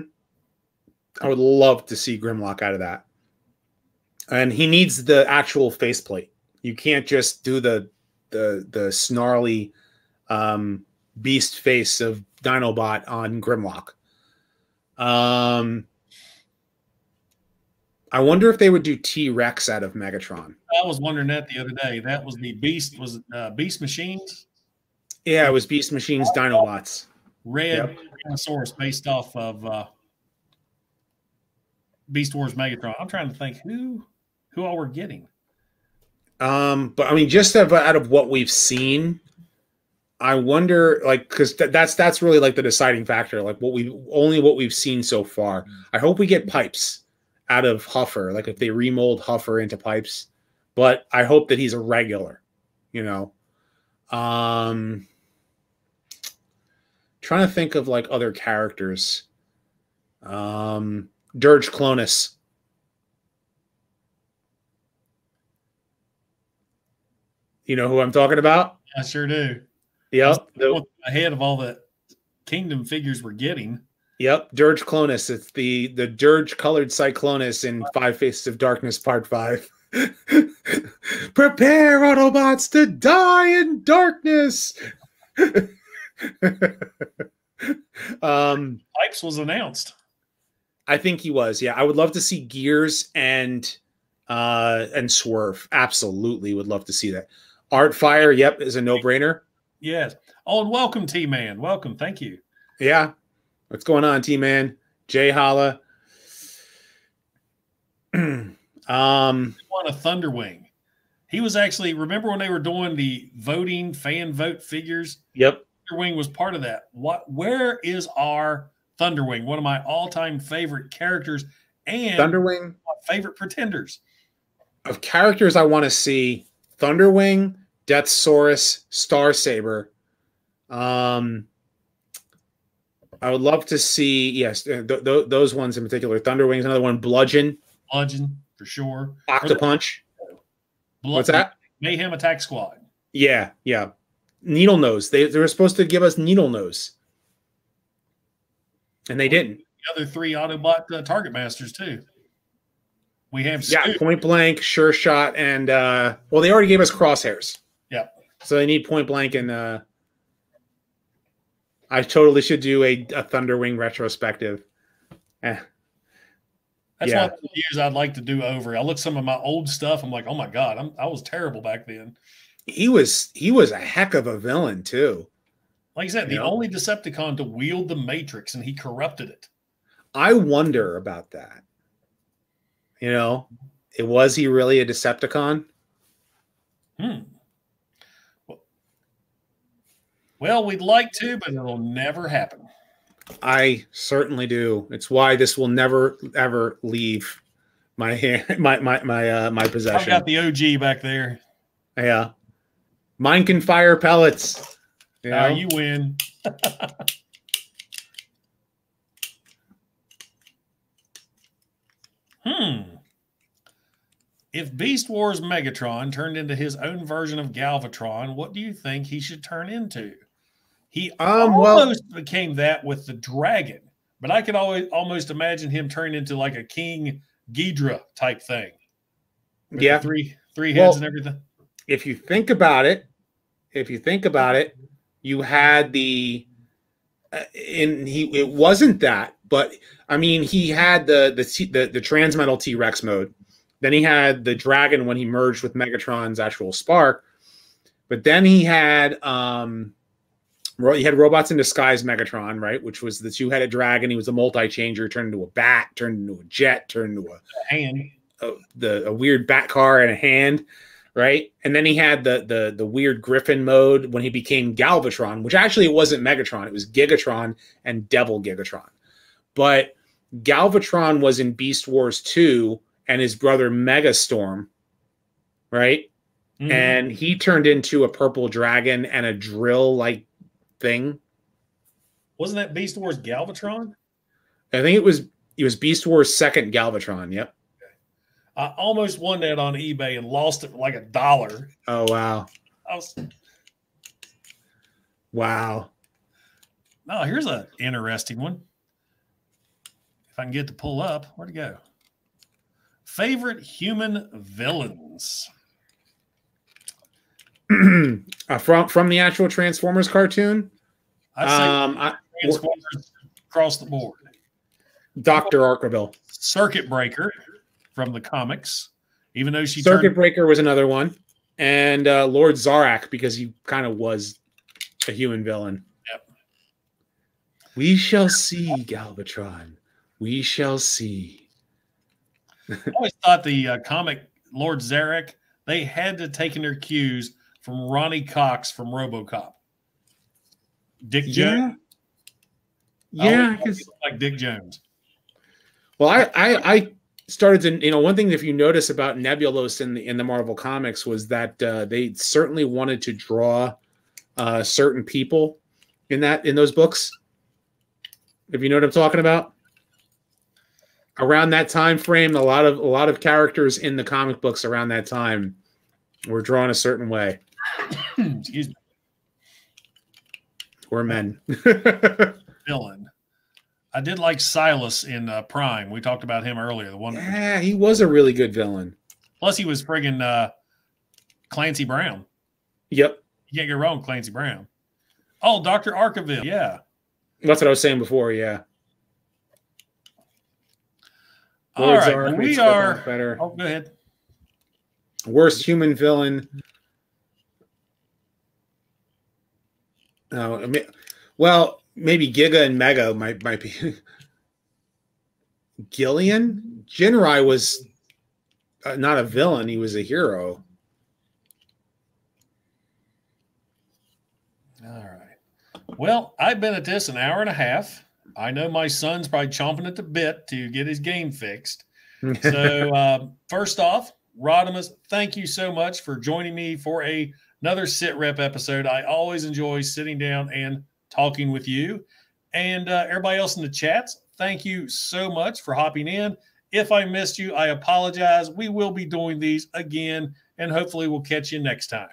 I would love to see Grimlock out of that. And he needs the actual faceplate. You can't just do the the the snarly um, beast face of Dinobot on Grimlock. Um, I wonder if they would do T Rex out of Megatron. I was wondering that the other day. That was the Beast, was uh, Beast Machines? Yeah, it was Beast Machines Dinobots. Red Tyrannosaurus based off of uh, Beast Wars Megatron. I'm trying to think who who all we're getting. Um, but I mean, just of, out of what we've seen, I wonder, like, because th- that's that's really like the deciding factor. Like, what we only what we've seen so far. I hope we get pipes out of Huffer. Like, if they remold Huffer into pipes, but I hope that he's a regular. You know, um, trying to think of like other characters. Um, Dirge Clonus. You know who I'm talking about? I sure do. Yeah. the- Ahead of all the Kingdom figures we're getting. Yep, Dirge Clonus. It's the the Dirge colored Cyclonus in Five Faces of Darkness Part Five. Prepare Autobots to die in darkness. um, Pipes was announced. I think he was. Yeah, I would love to see Gears and uh and Swerve. Absolutely, would love to see that. Artfire. Yep, is a no brainer. Yes. Oh, and welcome, T Man. Welcome. Thank you. Yeah. What's going on, T Man? Jay Holla. um, Won a Thunderwing. He was actually, remember when they were doing the voting fan vote figures? yep. Thunderwing was part of that. What where is our Thunderwing? One of my all-time favorite characters and Thunderwing my favorite pretenders. of characters I want to see Thunderwing, Deathsaurus, Star Saber. Um, I would love to see yes th- th- those ones in particular. Thunderwing's another one. Bludgeon, Bludgeon, for sure. Octopunch. Blood, What's that? Mayhem Attack Squad. Yeah, yeah. Needlenose. They they were supposed to give us Needlenose. and they didn't. The other three Autobot uh, target masters too. We have Yeah, Scoop. point blank, sure shot, and uh well, they already gave us crosshairs. Yeah. So they need point blank and uh I totally should do a, a Thunderwing retrospective. Eh. That's Yeah. one of the years I'd like to do over. I look some of my old stuff. I'm like, oh my god, I'm, I was terrible back then. He was he was a heck of a villain too. Like I said, the Yeah. only Decepticon to wield the Matrix, and he corrupted it. I wonder about that. You know, it was he really a Decepticon? Hmm. Well- Well, we'd like to, but it'll never happen. I certainly do. It's why this will never ever leave my hand, my my my uh, my possession. got the OG back there. Yeah, mine can fire pellets. You Uh, know? you win. hmm. If Beast Wars Megatron turned into his own version of Galvatron, what do you think he should turn into? He Um, well- almost became that with the dragon, but I could always almost imagine him turn into like a King Ghidorah type thing. yeah. three three Well- heads and everything. If you think about it, if you think about it, you had the, uh, and he it wasn't that, but I mean he had the the the, the transmetal T Rex mode. Then he had the dragon when he merged with Megatron's actual spark. But then he had um he had robots in disguise Megatron, right? Which was the two-headed dragon. He was a multi-changer, turned into a bat, turned into a jet, turned into a Hand. a, the a weird bat car and a hand, right? And then he had the the the weird Griffin mode when he became Galvatron, which actually it wasn't Megatron, it was Gigatron and Devil Gigatron. But Galvatron was in Beast Wars 2 and his brother Megastorm, right? Mhm. And he turned into a purple dragon and a drill like thing. Wasn't that Beast Wars Galvatron? I think it was it was Beast Wars second Galvatron. Yep. I almost won that on eBay and lost it for like a dollar. Oh wow. I was Wow. oh, here's an interesting one. If I can get to pull up, where'd it go? Favorite human villains. uh, from from the actual Transformers cartoon. Um, I, Transformers across the board. Doctor Arkeville. Circuit Breaker from the comics, even though she Circuit Breaker was another one, and uh, Lord Zarak because he kind of was a human villain. Yep. We shall see, Galvatron. We shall see. I always thought the uh, comic Lord Zarak, they had to take in their cues from Ronny Cox from RoboCop. Dick Jones. Yeah. Yeah, always thought he 'cause- looked like Dick Jones. Well, I, I I started to you know one thing if you notice about Nebulos in the in the Marvel comics was that uh, they certainly wanted to draw uh, certain people in that in those books. If you know what I'm talking about. Around that time frame, a lot of a lot of characters in the comic books around that time were drawn a certain way. Excuse me, Were men. villain. I did like Silas in uh, Prime. We talked about him earlier. The one, yeah, he was a really good villain. plus he was friggin' uh, Clancy Brown. Yep, You can't go wrong, Clancy Brown. Oh, Doctor Arkeville. Yeah. that's what I was saying before. Yeah. All right. Makes we are. better. Oh, go ahead. Worst human villain. No, I mean, well, maybe Giga and Mega might might be. Gillian Jinrai was uh, not a villain; he was a hero. All right. Well, I've been at this an hour and a half. I know my son's probably chomping at the bit to get his game fixed. So, um, first off, Rodimus, thank you so much for joining me for a, another sit rep episode. I always enjoy sitting down and talking with you. And uh, everybody else in the chats, thank you so much for hopping in. If I missed you, I apologize. We will be doing these again, and hopefully, we'll catch you next time.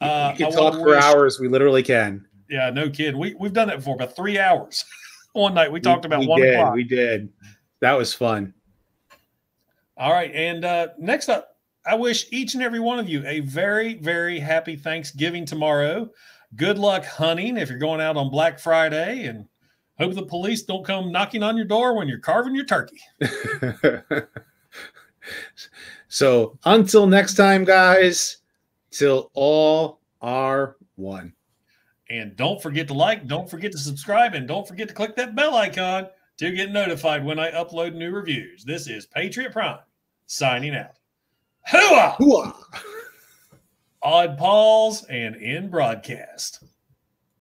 Uh, we I can talk for wish- hours. We literally can. Yeah, no kidding. We we've done that before, about three hours. one night. We talked about we one did, o'clock. We did. That was fun. All right. And uh, next up, I wish each and every one of you a very, very happy Thanksgiving tomorrow. Good luck hunting if you're going out on Black Friday and hope the police don't come knocking on your door when you're carving your turkey. so until next time, guys, till all are one. And don't forget to like, don't forget to subscribe, and don't forget to click that bell icon to get notified when I upload new reviews. This is Patriot Prime signing out. Hooah! Hooah! Odd pause and end broadcast.